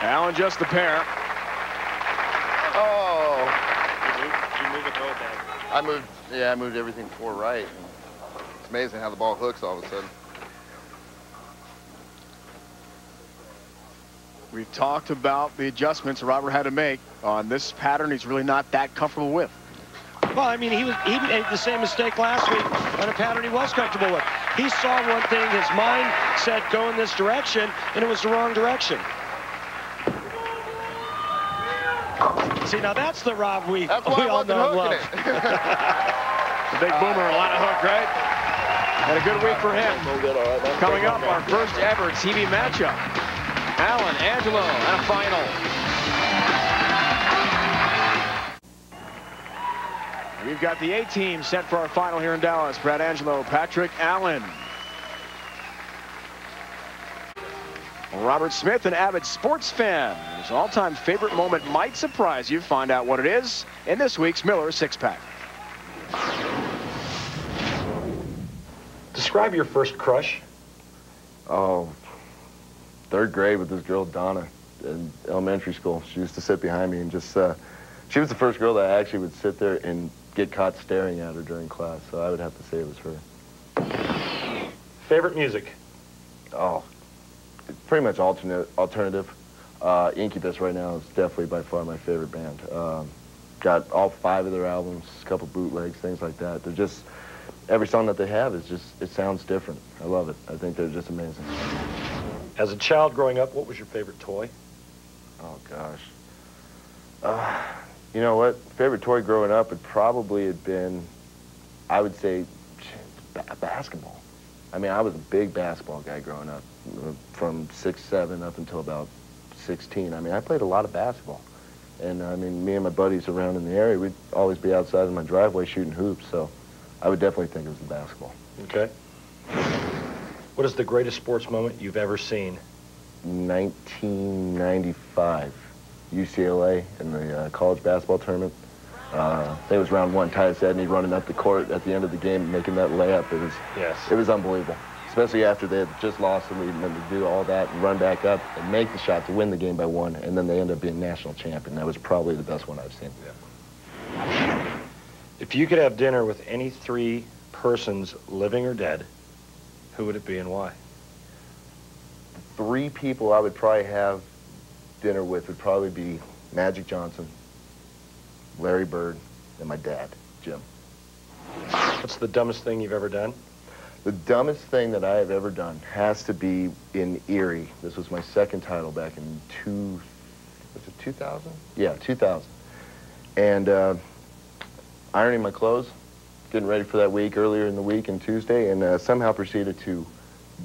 Allen just the pair. Oh. You move it low back. I moved, yeah, I moved everything four right. It's amazing how the ball hooks all of a sudden. We've talked about the adjustments Robert had to make on this pattern he's really not that comfortable with. Well, I mean, he was he made the same mistake last week on a pattern he was comfortable with. He saw one thing, his mind said go in this direction, and it was the wrong direction. See, now that's the Rob we, That's why we I all wasn't know and hooking love. it. <laughs> The big boomer, a lot of hook, right? And a good week for him. Coming up, our first ever TV matchup. Allen, Angelo, and a final. We've got the A team set for our final here in Dallas. Brad Angelo, Patrick Allen. Robert Smith, an avid sports fan. His all-time favorite moment might surprise you. Find out what it is in this week's Miller Six-Pack. Describe your first crush. Oh, third grade with this girl, Donna, in elementary school. She used to sit behind me and just, uh, she was the first girl that I actually would sit there and get caught staring at her during class, so I would have to say it was her. Favorite music? Oh, pretty much alternate, alternative. Uh, Incubus right now is definitely by far my favorite band. Um, got all five of their albums, a couple bootlegs, things like that. They're just, every song that they have is just, it sounds different. I love it. I think they're just amazing. As a child growing up, what was your favorite toy? Oh, gosh. Uh, you know what? Favorite toy growing up would probably have been, I would say, basketball. I mean, I was a big basketball guy growing up, from six, seven up until about 16. I mean, I played a lot of basketball. And, I mean, me and my buddies around in the area, we'd always be outside in my driveway shooting hoops, so I would definitely think it was the basketball. Okay. What is the greatest sports moment you've ever seen? 1995, UCLA in the uh, college basketball tournament. Uh, it was round one. Tyus Edney running up the court at the end of the game, making that layup. It was, yes. it was unbelievable. Especially after they had just lost the lead, and then to do all that and run back up and make the shot to win the game by one, and then they end up being national champion. That was probably the best one I've seen. Yeah. If you could have dinner with any three persons, living or dead, who would it be and why? Three people I would probably have dinner with would probably be Magic Johnson, Larry Bird, and my dad, Jim. What's the dumbest thing you've ever done? The dumbest thing that I have ever done has to be in Erie. This was my second title back in two, was it 2000? Yeah, 2000. And uh, ironing my clothes, getting ready for that week earlier in the week and Tuesday, and uh, somehow proceeded to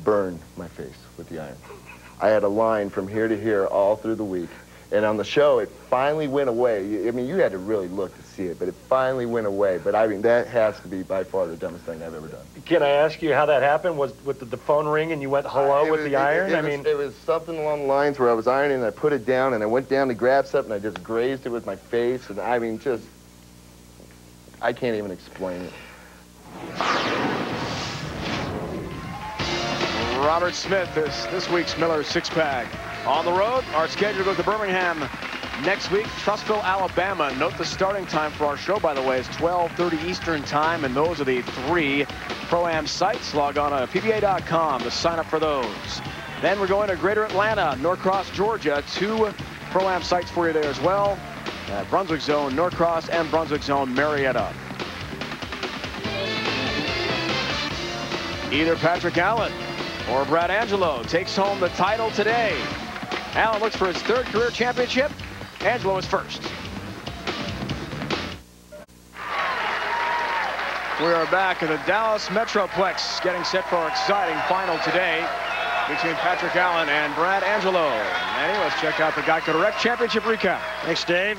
burn my face with the iron. I had a line from here to here all through the week. And on the show, it finally went away. I mean, you had to really look to see it, but it finally went away. But I mean, that has to be by far the dumbest thing I've ever done. Can I ask you how that happened? Was with the, the phone ring and you went hello Uh, with was, the iron? It, it I was, mean, it was something along the lines where I was ironing and I put it down and I went down to grab something and I just grazed it with my face. And I mean, just, I can't even explain it. Robert Smith is this week's Miller six-pack. On the road, our schedule goes to Birmingham next week, Trussville, Alabama. Note the starting time for our show, by the way, is 12.30 Eastern Time, and those are the three Pro-Am sites. Log on to PBA.com to sign up for those. Then we're going to Greater Atlanta, Norcross, Georgia. Two Pro-Am sites for you there as well. Uh, Brunswick Zone, Norcross, and Brunswick Zone, Marietta. Either Patrick Allen or Brad Angelo takes home the title today. Allen looks for his third career championship. Angelo is first. We are back at the Dallas Metroplex, getting set for our exciting final today between Patrick Allen and Brad Angelo. Manny, let's check out the Geico Direct Championship recap. Thanks, Dave.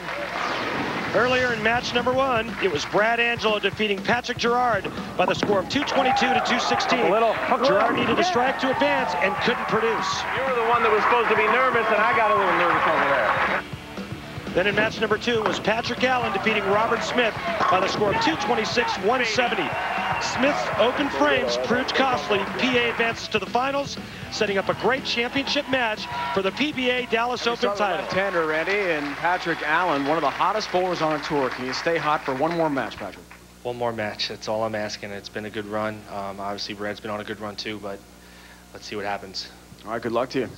Earlier in match number one, it was Brad Angelo defeating Patrick Girard by the score of 222 to 216. A little. Girard needed a strike to advance and couldn't produce. You were the one that was supposed to be nervous, and I got a little nervous over there. Then in match number two was Patrick Allen defeating Robert Smith by the score of 226-170. Smith's open frames proved costly. PA advances to the finals, setting up a great championship match for the PBA Dallas Open title. Left-hander, Randy, and Patrick Allen, one of the hottest bowlers on tour. Can you stay hot for one more match, Patrick? One more match. That's all I'm asking. It's been a good run. Um, obviously, Brad's been on a good run too, but let's see what happens. All right, good luck to you.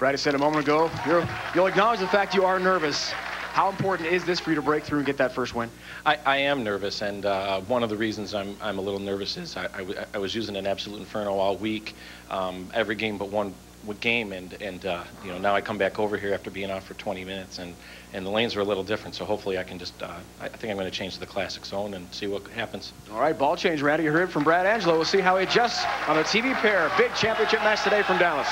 Brady said a moment ago, you will acknowledge the fact you are nervous. How important is this for you to break through and get that first win? I, I am nervous, and uh, one of the reasons I'm, I'm a little nervous is I, I, was using an absolute inferno all week, um, every game but one game, and, and uh, you know now I come back over here after being out for 20 minutes, and, and the lanes are a little different, so hopefully I can just, uh, I think I'm going to change to the classic zone and see what happens. All right, ball change, Randy. You heard from Brad Angelo. We'll see how he adjusts on the TV pair. Big championship match today from Dallas.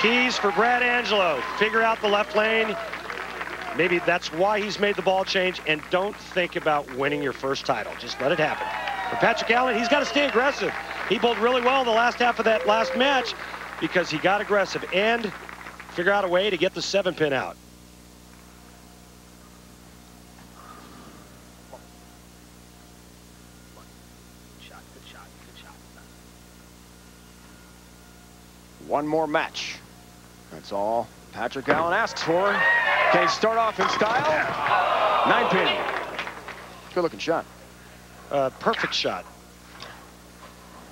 Keys for Brad Angelo. Figure out the left lane. Maybe that's why he's made the ball change. And don't think about winning your first title. Just let it happen. For Patrick Allen, he's got to stay aggressive. He bowled really well in the last half of that last match because he got aggressive and figure out a way to get the seven pin out. One more match. That's all Patrick Allen asks for. Can he start off in style? Nine pin. Good looking shot. Uh, perfect shot.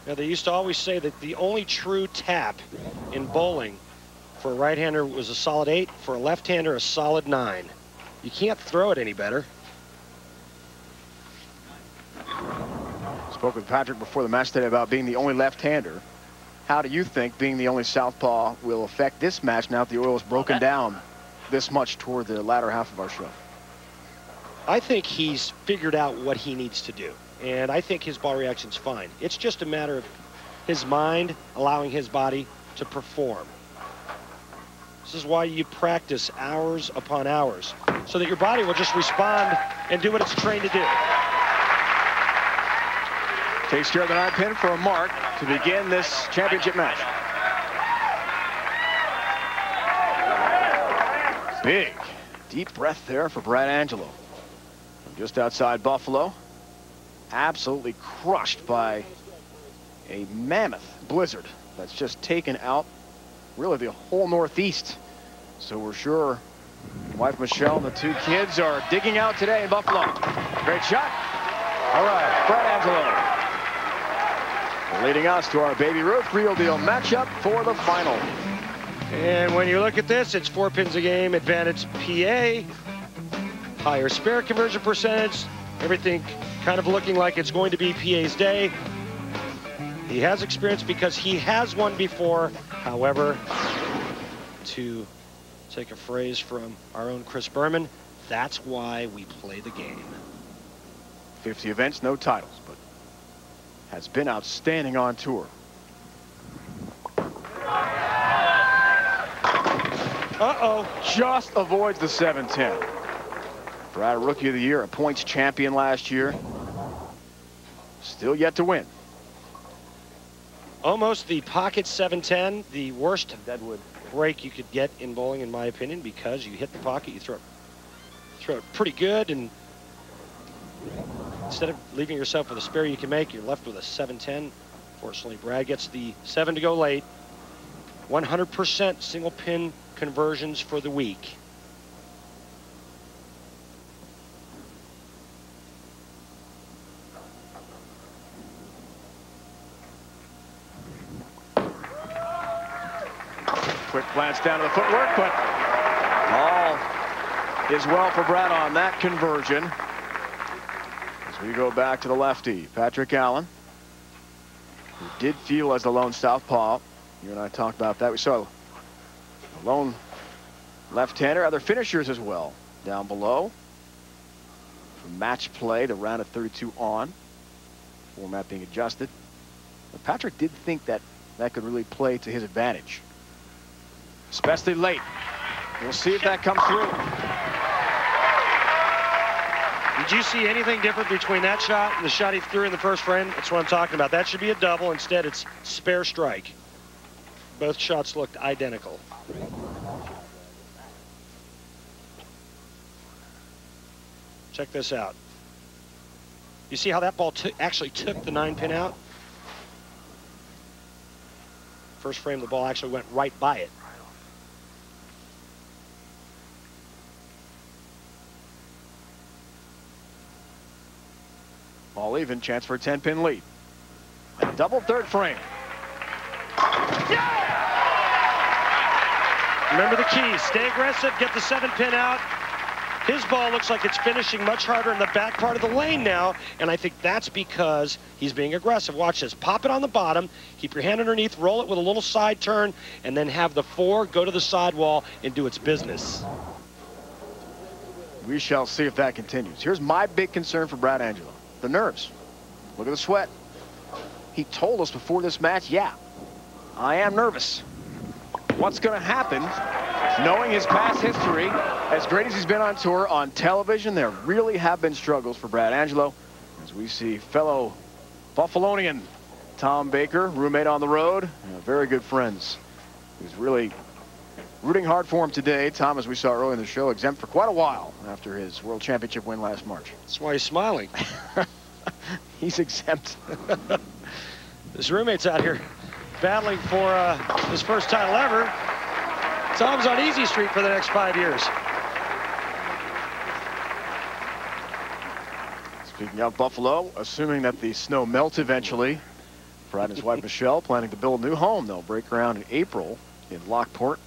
Now, they used to always say that the only true tap in bowling for a right-hander was a solid eight, for a left-hander, a solid nine. You can't throw it any better. Spoke with Patrick before the match today about being the only left-hander. How do you think being the only southpaw will affect this match now that the oil is broken down this much toward the latter half of our show? I think he's figured out what he needs to do. And I think his ball reaction's fine. It's just a matter of his mind allowing his body to perform. This is why you practice hours upon hours, so that your body will just respond and do what it's trained to do. Takes care of the nine pin for a mark to begin this championship match. Big, deep breath there for Brad Angelo. Just outside Buffalo. Absolutely crushed by a mammoth blizzard that's just taken out really the whole Northeast. So we're sure wife Michelle and the two kids are digging out today in Buffalo. Great shot. All right, Brad Angelo leading us to our Baby Ruth Real Deal matchup for the final. And when you look at this, it's four pins a game, advantage PA, higher spare conversion percentage, everything kind of looking like it's going to be PA's day. He has experience because he has won before. However, to take a phrase from our own Chris Berman, that's why we play the game. 50 events, no titles, but has been outstanding on tour. Uh-oh. Just avoids the 710. Brad, Rookie of the Year, a points champion last year. Still yet to win. Almost the pocket 710, the worst Deadwood break you could get in bowling, in my opinion, because you hit the pocket, you throw it, throw it pretty good, and instead of leaving yourself with a spare you can make, you're left with a 710. Fortunately, Brad gets the seven to go late. 100% single pin conversions for the week. Quick glance down to the footwork, but all is well for Brad on that conversion. We go back to the lefty, Patrick Allen, who did feel as the lone southpaw. You and I talked about that. We saw a lone left-hander, other finishers as well down below. From match play, the round of 32 on, format being adjusted. But Patrick did think that that could really play to his advantage especially late. We'll see if that comes through. Did you see anything different between that shot and the shot he threw in the first frame? That's what I'm talking about. That should be a double. Instead, it's spare strike. Both shots looked identical. Check this out. You see how that ball actually took the nine pin out? First frame, the ball actually went right by it. All even, chance for a 10-pin lead. And double third frame. Yeah! Remember the key, stay aggressive, get the seven pin out. His ball looks like it's finishing much harder in the back part of the lane now, and I think that's because he's being aggressive. Watch this, pop it on the bottom, keep your hand underneath, roll it with a little side turn, and then have the four go to the sidewall and do its business. We shall see if that continues. Here's my big concern for Brad Angelo the nerves. Look at the sweat. He told us before this match, yeah, I am nervous. What's going to happen, knowing his past history, as great as he's been on tour, on television, there really have been struggles for Brad Angelo, as we see fellow Buffalonian Tom Baker, roommate on the road. Very good friends. He's really rooting hard for him today. Tom, as we saw earlier in the show, exempt for quite a while after his World Championship win last March. That's why he's smiling. <laughs> he's exempt. <laughs> his roommate's out here battling for uh, his first title ever. Tom's on easy street for the next five years. Speaking of Buffalo, assuming that the snow melts eventually, Brad and his wife <laughs> Michelle planning to build a new home. They'll break ground in April in Lockport,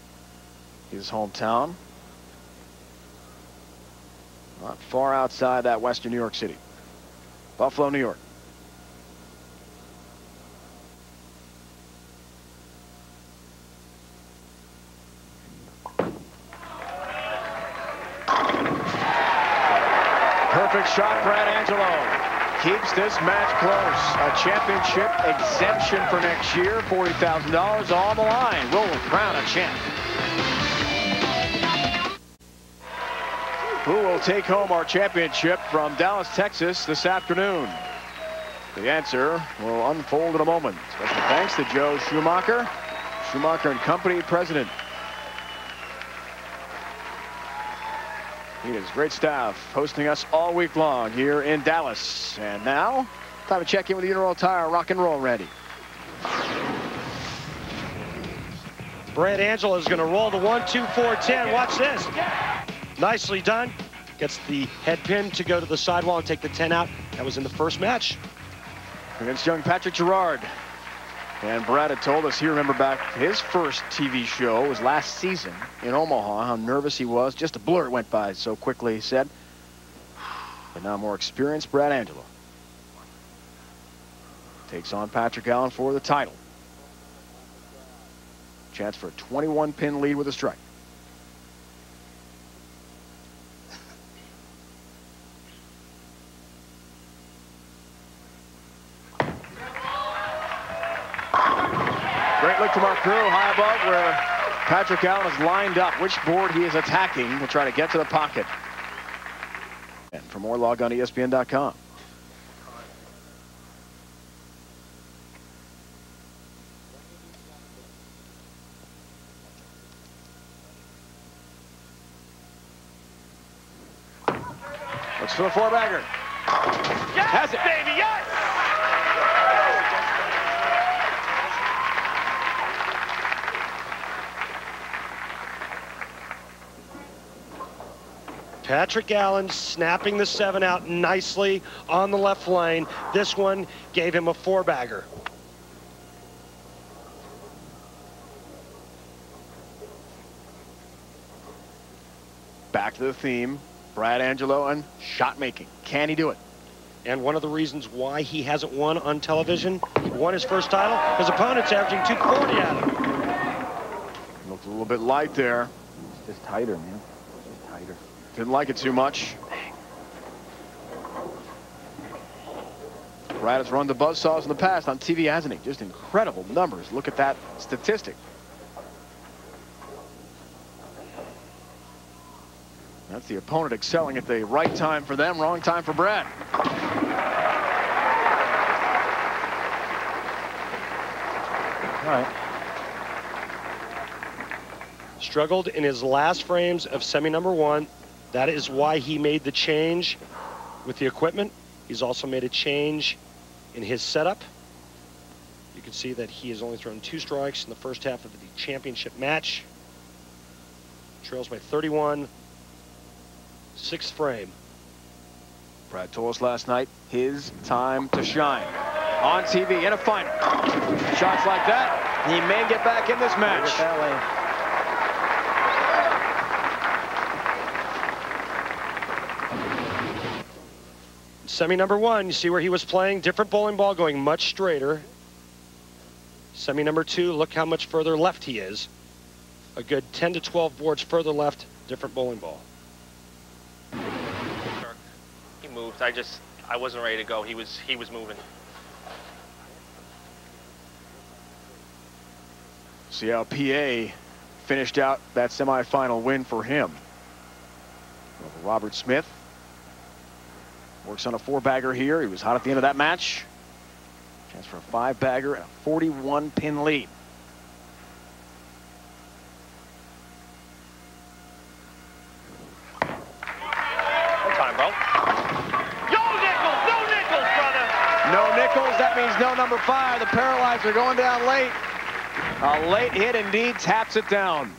his hometown. Not far outside that western New York City. Buffalo, New York. Perfect shot, Brad Angelo. Keeps this match close. A championship exemption for next year. $40,000 on the line. Will crown a champ. Who will take home our championship from Dallas, Texas this afternoon? The answer will unfold in a moment. Special thanks to Joe Schumacher, Schumacher and Company President He is great staff hosting us all week long here in Dallas. And now, time to check in with the Uniroyal Tire Rock and Roll Ready. Brad Angelo is going to roll the 1, 2, 4, 10. Watch this. Nicely done. Gets the head pin to go to the sidewall and take the 10 out. That was in the first match. Against young Patrick Girard. And Brad had told us he remembered back his first TV show was last season in Omaha, how nervous he was. Just a blur went by so quickly, he said. But now more experienced Brad Angelo. Takes on Patrick Allen for the title. Chance for a 21 pin lead with a strike. Crew high above where Patrick Allen is lined up, which board he is attacking to try to get to the pocket. And for more, log on to ESPN.com. Looks for the four-bagger. Yes, Has it. baby, Patrick Allen snapping the seven out nicely on the left lane. This one gave him a four bagger. Back to the theme. Brad Angelo and shot making. Can he do it? And one of the reasons why he hasn't won on television, he won his first title, his opponent's averaging 240 at him. Looked a little bit light there. It's just tighter, man. Didn't like it too much. Brad has run the buzzsaws in the past on TV, hasn't he? Just incredible numbers. Look at that statistic. That's the opponent excelling at the right time for them, wrong time for Brad. All right. Struggled in his last frames of semi number one. That is why he made the change with the equipment. He's also made a change in his setup. You can see that he has only thrown two strikes in the first half of the championship match. Trails by 31, sixth frame. Brad told us last night, his time to shine. On TV in a final. Shots like that, he may get back in this match. Semi number one, you see where he was playing, different bowling ball going much straighter. Semi number two, look how much further left he is. A good 10 to 12 boards further left, different bowling ball. He moved. I just I wasn't ready to go. He was he was moving. See how PA finished out that semifinal win for him. Robert Smith works on a four-bagger here. He was hot at the end of that match. Chance for a five-bagger and a 41-pin lead. time, bro. Yo, Nichols! No Nichols, brother! No Nichols. That means no number five. The Paralyzer going down late. A late hit indeed taps it down.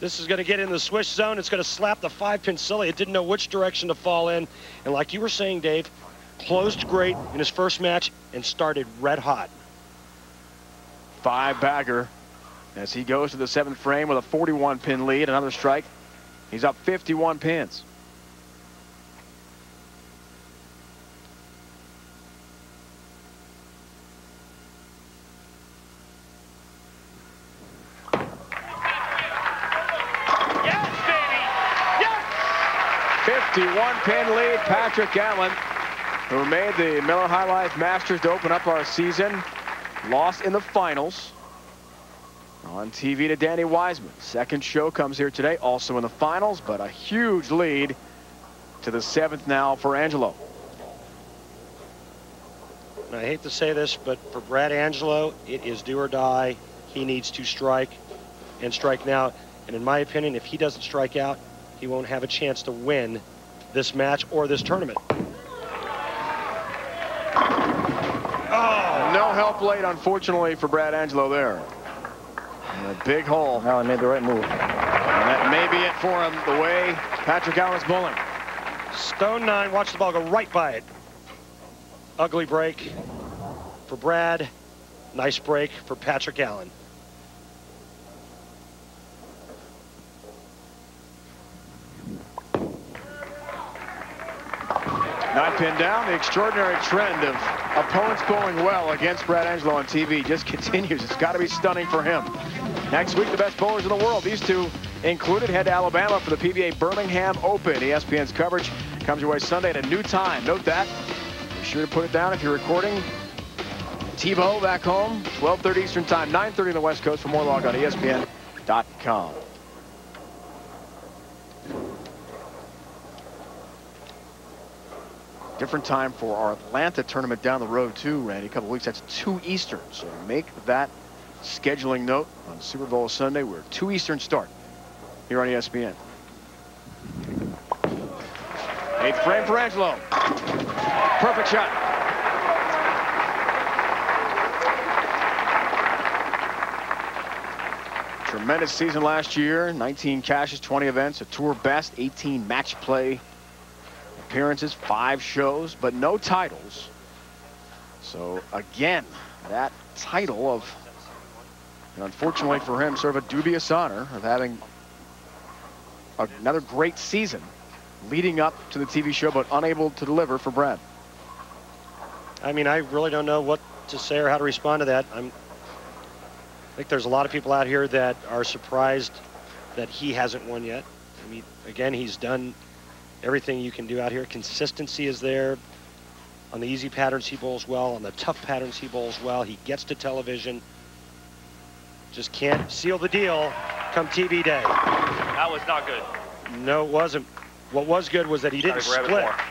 This is going to get in the swish zone. It's going to slap the five-pin silly. It didn't know which direction to fall in. And like you were saying, Dave, closed great in his first match and started red hot. Five bagger as he goes to the seventh frame with a 41 pin lead. Another strike. He's up 51 pins. Yes, baby! Yes! 51 pin lead, Patrick Allen, who made the Miller High Life Masters to open up our season. Lost in the finals. On TV to Danny Wiseman. Second show comes here today, also in the finals, but a huge lead to the seventh now for Angelo. I hate to say this, but for Brad Angelo, it is do or die. He needs to strike and strike now. And in my opinion, if he doesn't strike out, he won't have a chance to win this match or this tournament. Oh, no help late, unfortunately, for Brad Angelo there. And a big hole. Allen made the right move. And that may be it for him, the way Patrick Allen's bowling. Stone nine, watch the ball go right by it. Ugly break for Brad. Nice break for Patrick Allen. Nine pinned down. The extraordinary trend of opponents bowling well against Brad Angelo on TV just <laughs> continues. It's got to be stunning for him. Next week, the best bowlers in the world. These two included head to Alabama for the PBA Birmingham Open. ESPN's coverage comes your way Sunday at a new time. Note that. Be sure to put it down if you're recording. TiVo back home, 12:30 Eastern Time, 9:30 on the West Coast. For more, log on ESPN.com. Different time for our Atlanta tournament down the road too, Randy. A couple weeks. That's two Eastern. So make that scheduling note on Super Bowl Sunday. We're two Eastern start here on ESPN. Eighth frame for Angelo. Perfect shot. Tremendous season last year. 19 cashes, 20 events, a tour best, 18 match play appearances, five shows, but no titles. So again, that title of, unfortunately for him, sort of a dubious honor of having another great season leading up to the TV show, but unable to deliver for Brad. I mean, I really don't know what to say or how to respond to that. I'm, I think there's a lot of people out here that are surprised that he hasn't won yet. I mean, again, he's done everything you can do out here. Consistency is there. On the easy patterns, he bowls well. On the tough patterns, he bowls well. He gets to television. Just can't seal the deal come TV day. That was not good. No, it wasn't. What was good was that he didn't Gotta grab it split.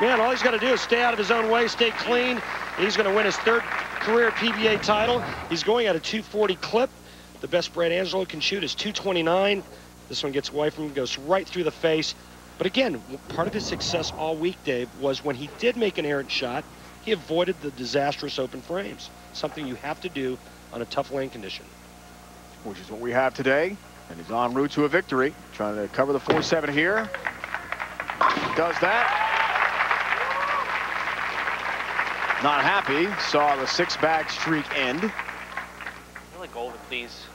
Man, all he's got to do is stay out of his own way, stay clean. He's going to win his third career PBA title. He's going at a 240 clip. The best Brad Angelo can shoot is 229. This one gets away from him, goes right through the face. But again, part of his success all week, Dave, was when he did make an errant shot, he avoided the disastrous open frames, something you have to do on a tough lane condition. which is what we have today. And he's en route to a victory, trying to cover the 4-7 here. Does that. Not happy. Saw the six-bag streak end. Really go over, please.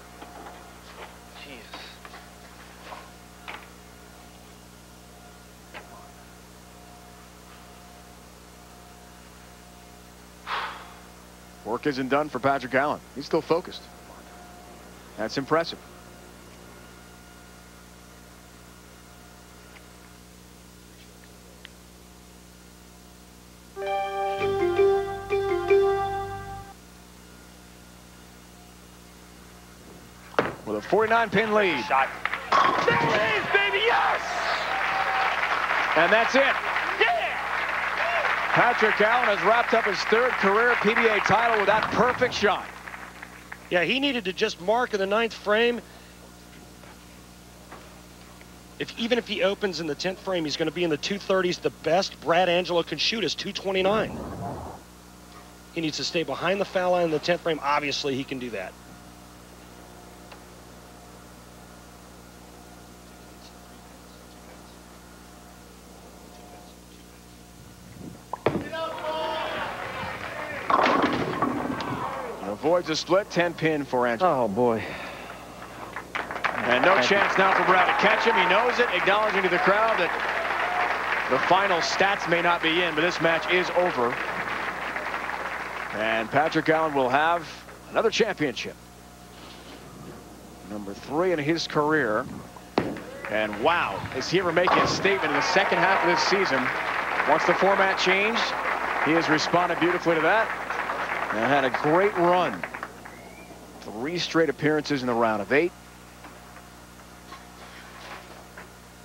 Work isn't done for Patrick Allen. He's still focused. That's impressive. With a 49 pin lead. Shot. There it is, baby, yes! And that's it. Patrick Allen has wrapped up his third career PBA title with that perfect shot. Yeah, he needed to just mark in the ninth frame. If Even if he opens in the 10th frame, he's going to be in the 230s. The best Brad Angelo can shoot is 229. He needs to stay behind the foul line in the 10th frame. Obviously, he can do that. Avoids a split, 10 pin for Angelo. Oh, boy. And no chance now for Brad to catch him. He knows it, acknowledging to the crowd that the final stats may not be in, but this match is over. And Patrick Allen will have another championship. Number three in his career. And wow, is he ever making a statement in the second half of this season? Once the format changed, he has responded beautifully to that and had a great run. Three straight appearances in the round of eight.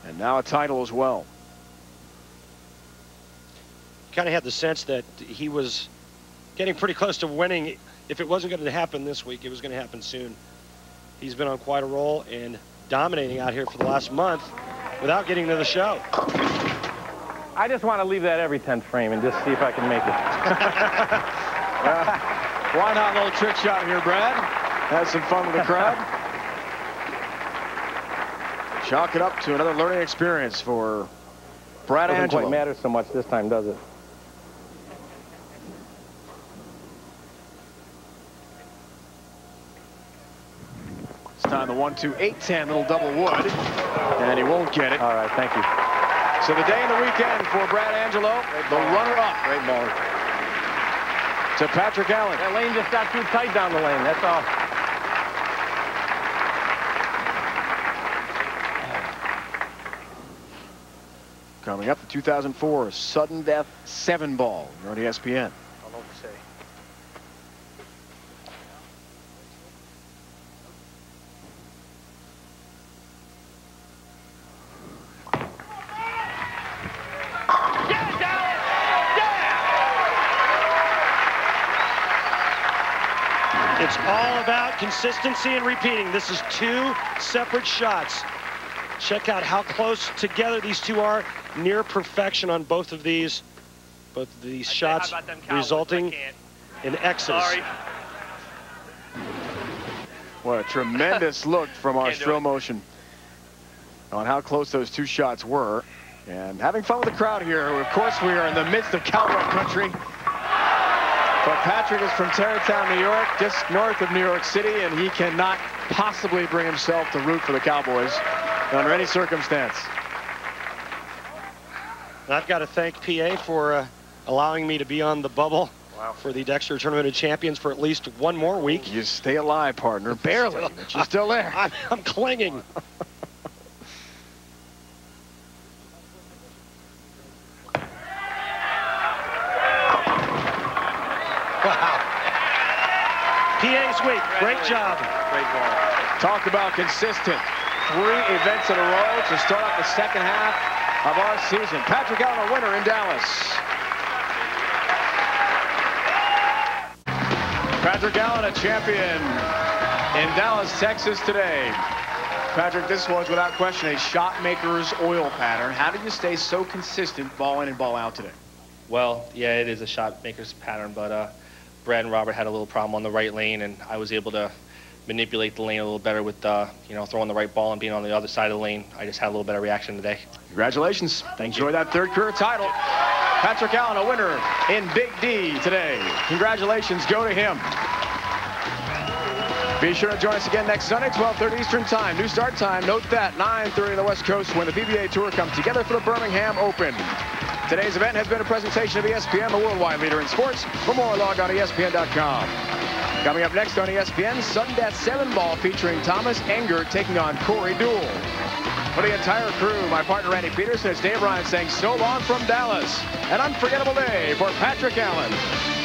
And now a title as well. Kind of had the sense that he was getting pretty close to winning. If it wasn't going to happen this week, it was going to happen soon. He's been on quite a roll and dominating out here for the last month without getting to the show. I just want to leave that every 10th frame and just see if I can make it. <laughs> uh, why not a little trick shot here, Brad? Have some fun with the crowd. <laughs> Chalk it up to another learning experience for Brad Doesn't Angelo. quite matter so much this time, does it? It's time the one, two, eight, ten, little double wood. And he won't get it. All right, thank you. So the day and the weekend for Brad Angelo, the runner-up. Great ball. To Patrick Allen. That lane just got too tight down the lane, that's all. Coming up, the 2004 sudden death seven ball. You're on ESPN. I don't know what to say. It's all about consistency and repeating. This is two separate shots. Check out how close together these two are. Near perfection on both of these. Both of these shots resulting in X's. Sorry. What a tremendous <laughs> look from our slow motion on how close those two shots were. And having fun with the crowd here. Of course, we are in the midst of cowboy country. But Patrick is from Tarrytown, New York, just north of New York City, and he cannot possibly bring himself to root for the Cowboys under any circumstance. And I've got to thank PA for uh, allowing me to be on the bubble for the Dexter Tournament of Champions for at least one more week. You stay alive, partner. Barely, you're still there. <laughs> I'm, I'm clinging. <laughs> wow. PA's week. Great job. Great ball. Talk about consistent. Three events in a row to start off the second half of our season. Patrick Allen, a winner in Dallas. Patrick Allen, a champion in Dallas, Texas today. Patrick, this was without question a shot maker's oil pattern. How did you stay so consistent ball in and ball out today? Well, yeah, it is a shot maker's pattern, but uh, Brad and Robert had a little problem on the right lane, and I was able to manipulate the lane a little better with, uh, you know, throwing the right ball and being on the other side of the lane. I just had a little better reaction today. Congratulations. Enjoy that third career title. Patrick Allen, a winner in Big D today. Congratulations go to him. Be sure to join us again next Sunday, 12:30 Eastern Time. New start time. Note that 9:30 on the West Coast when the PBA Tour comes together for the Birmingham Open. Today's event has been a presentation of ESPN, the worldwide leader in sports. For more, log on ESPN.com. Coming up next on ESPN, Sudden Death 7 Ball featuring Thomas Enger taking on Corey Deuel. For the entire crew, my partner Randy Pedersen, it's Dave Ryan saying so long from Dallas. An unforgettable day for Patrick Allen.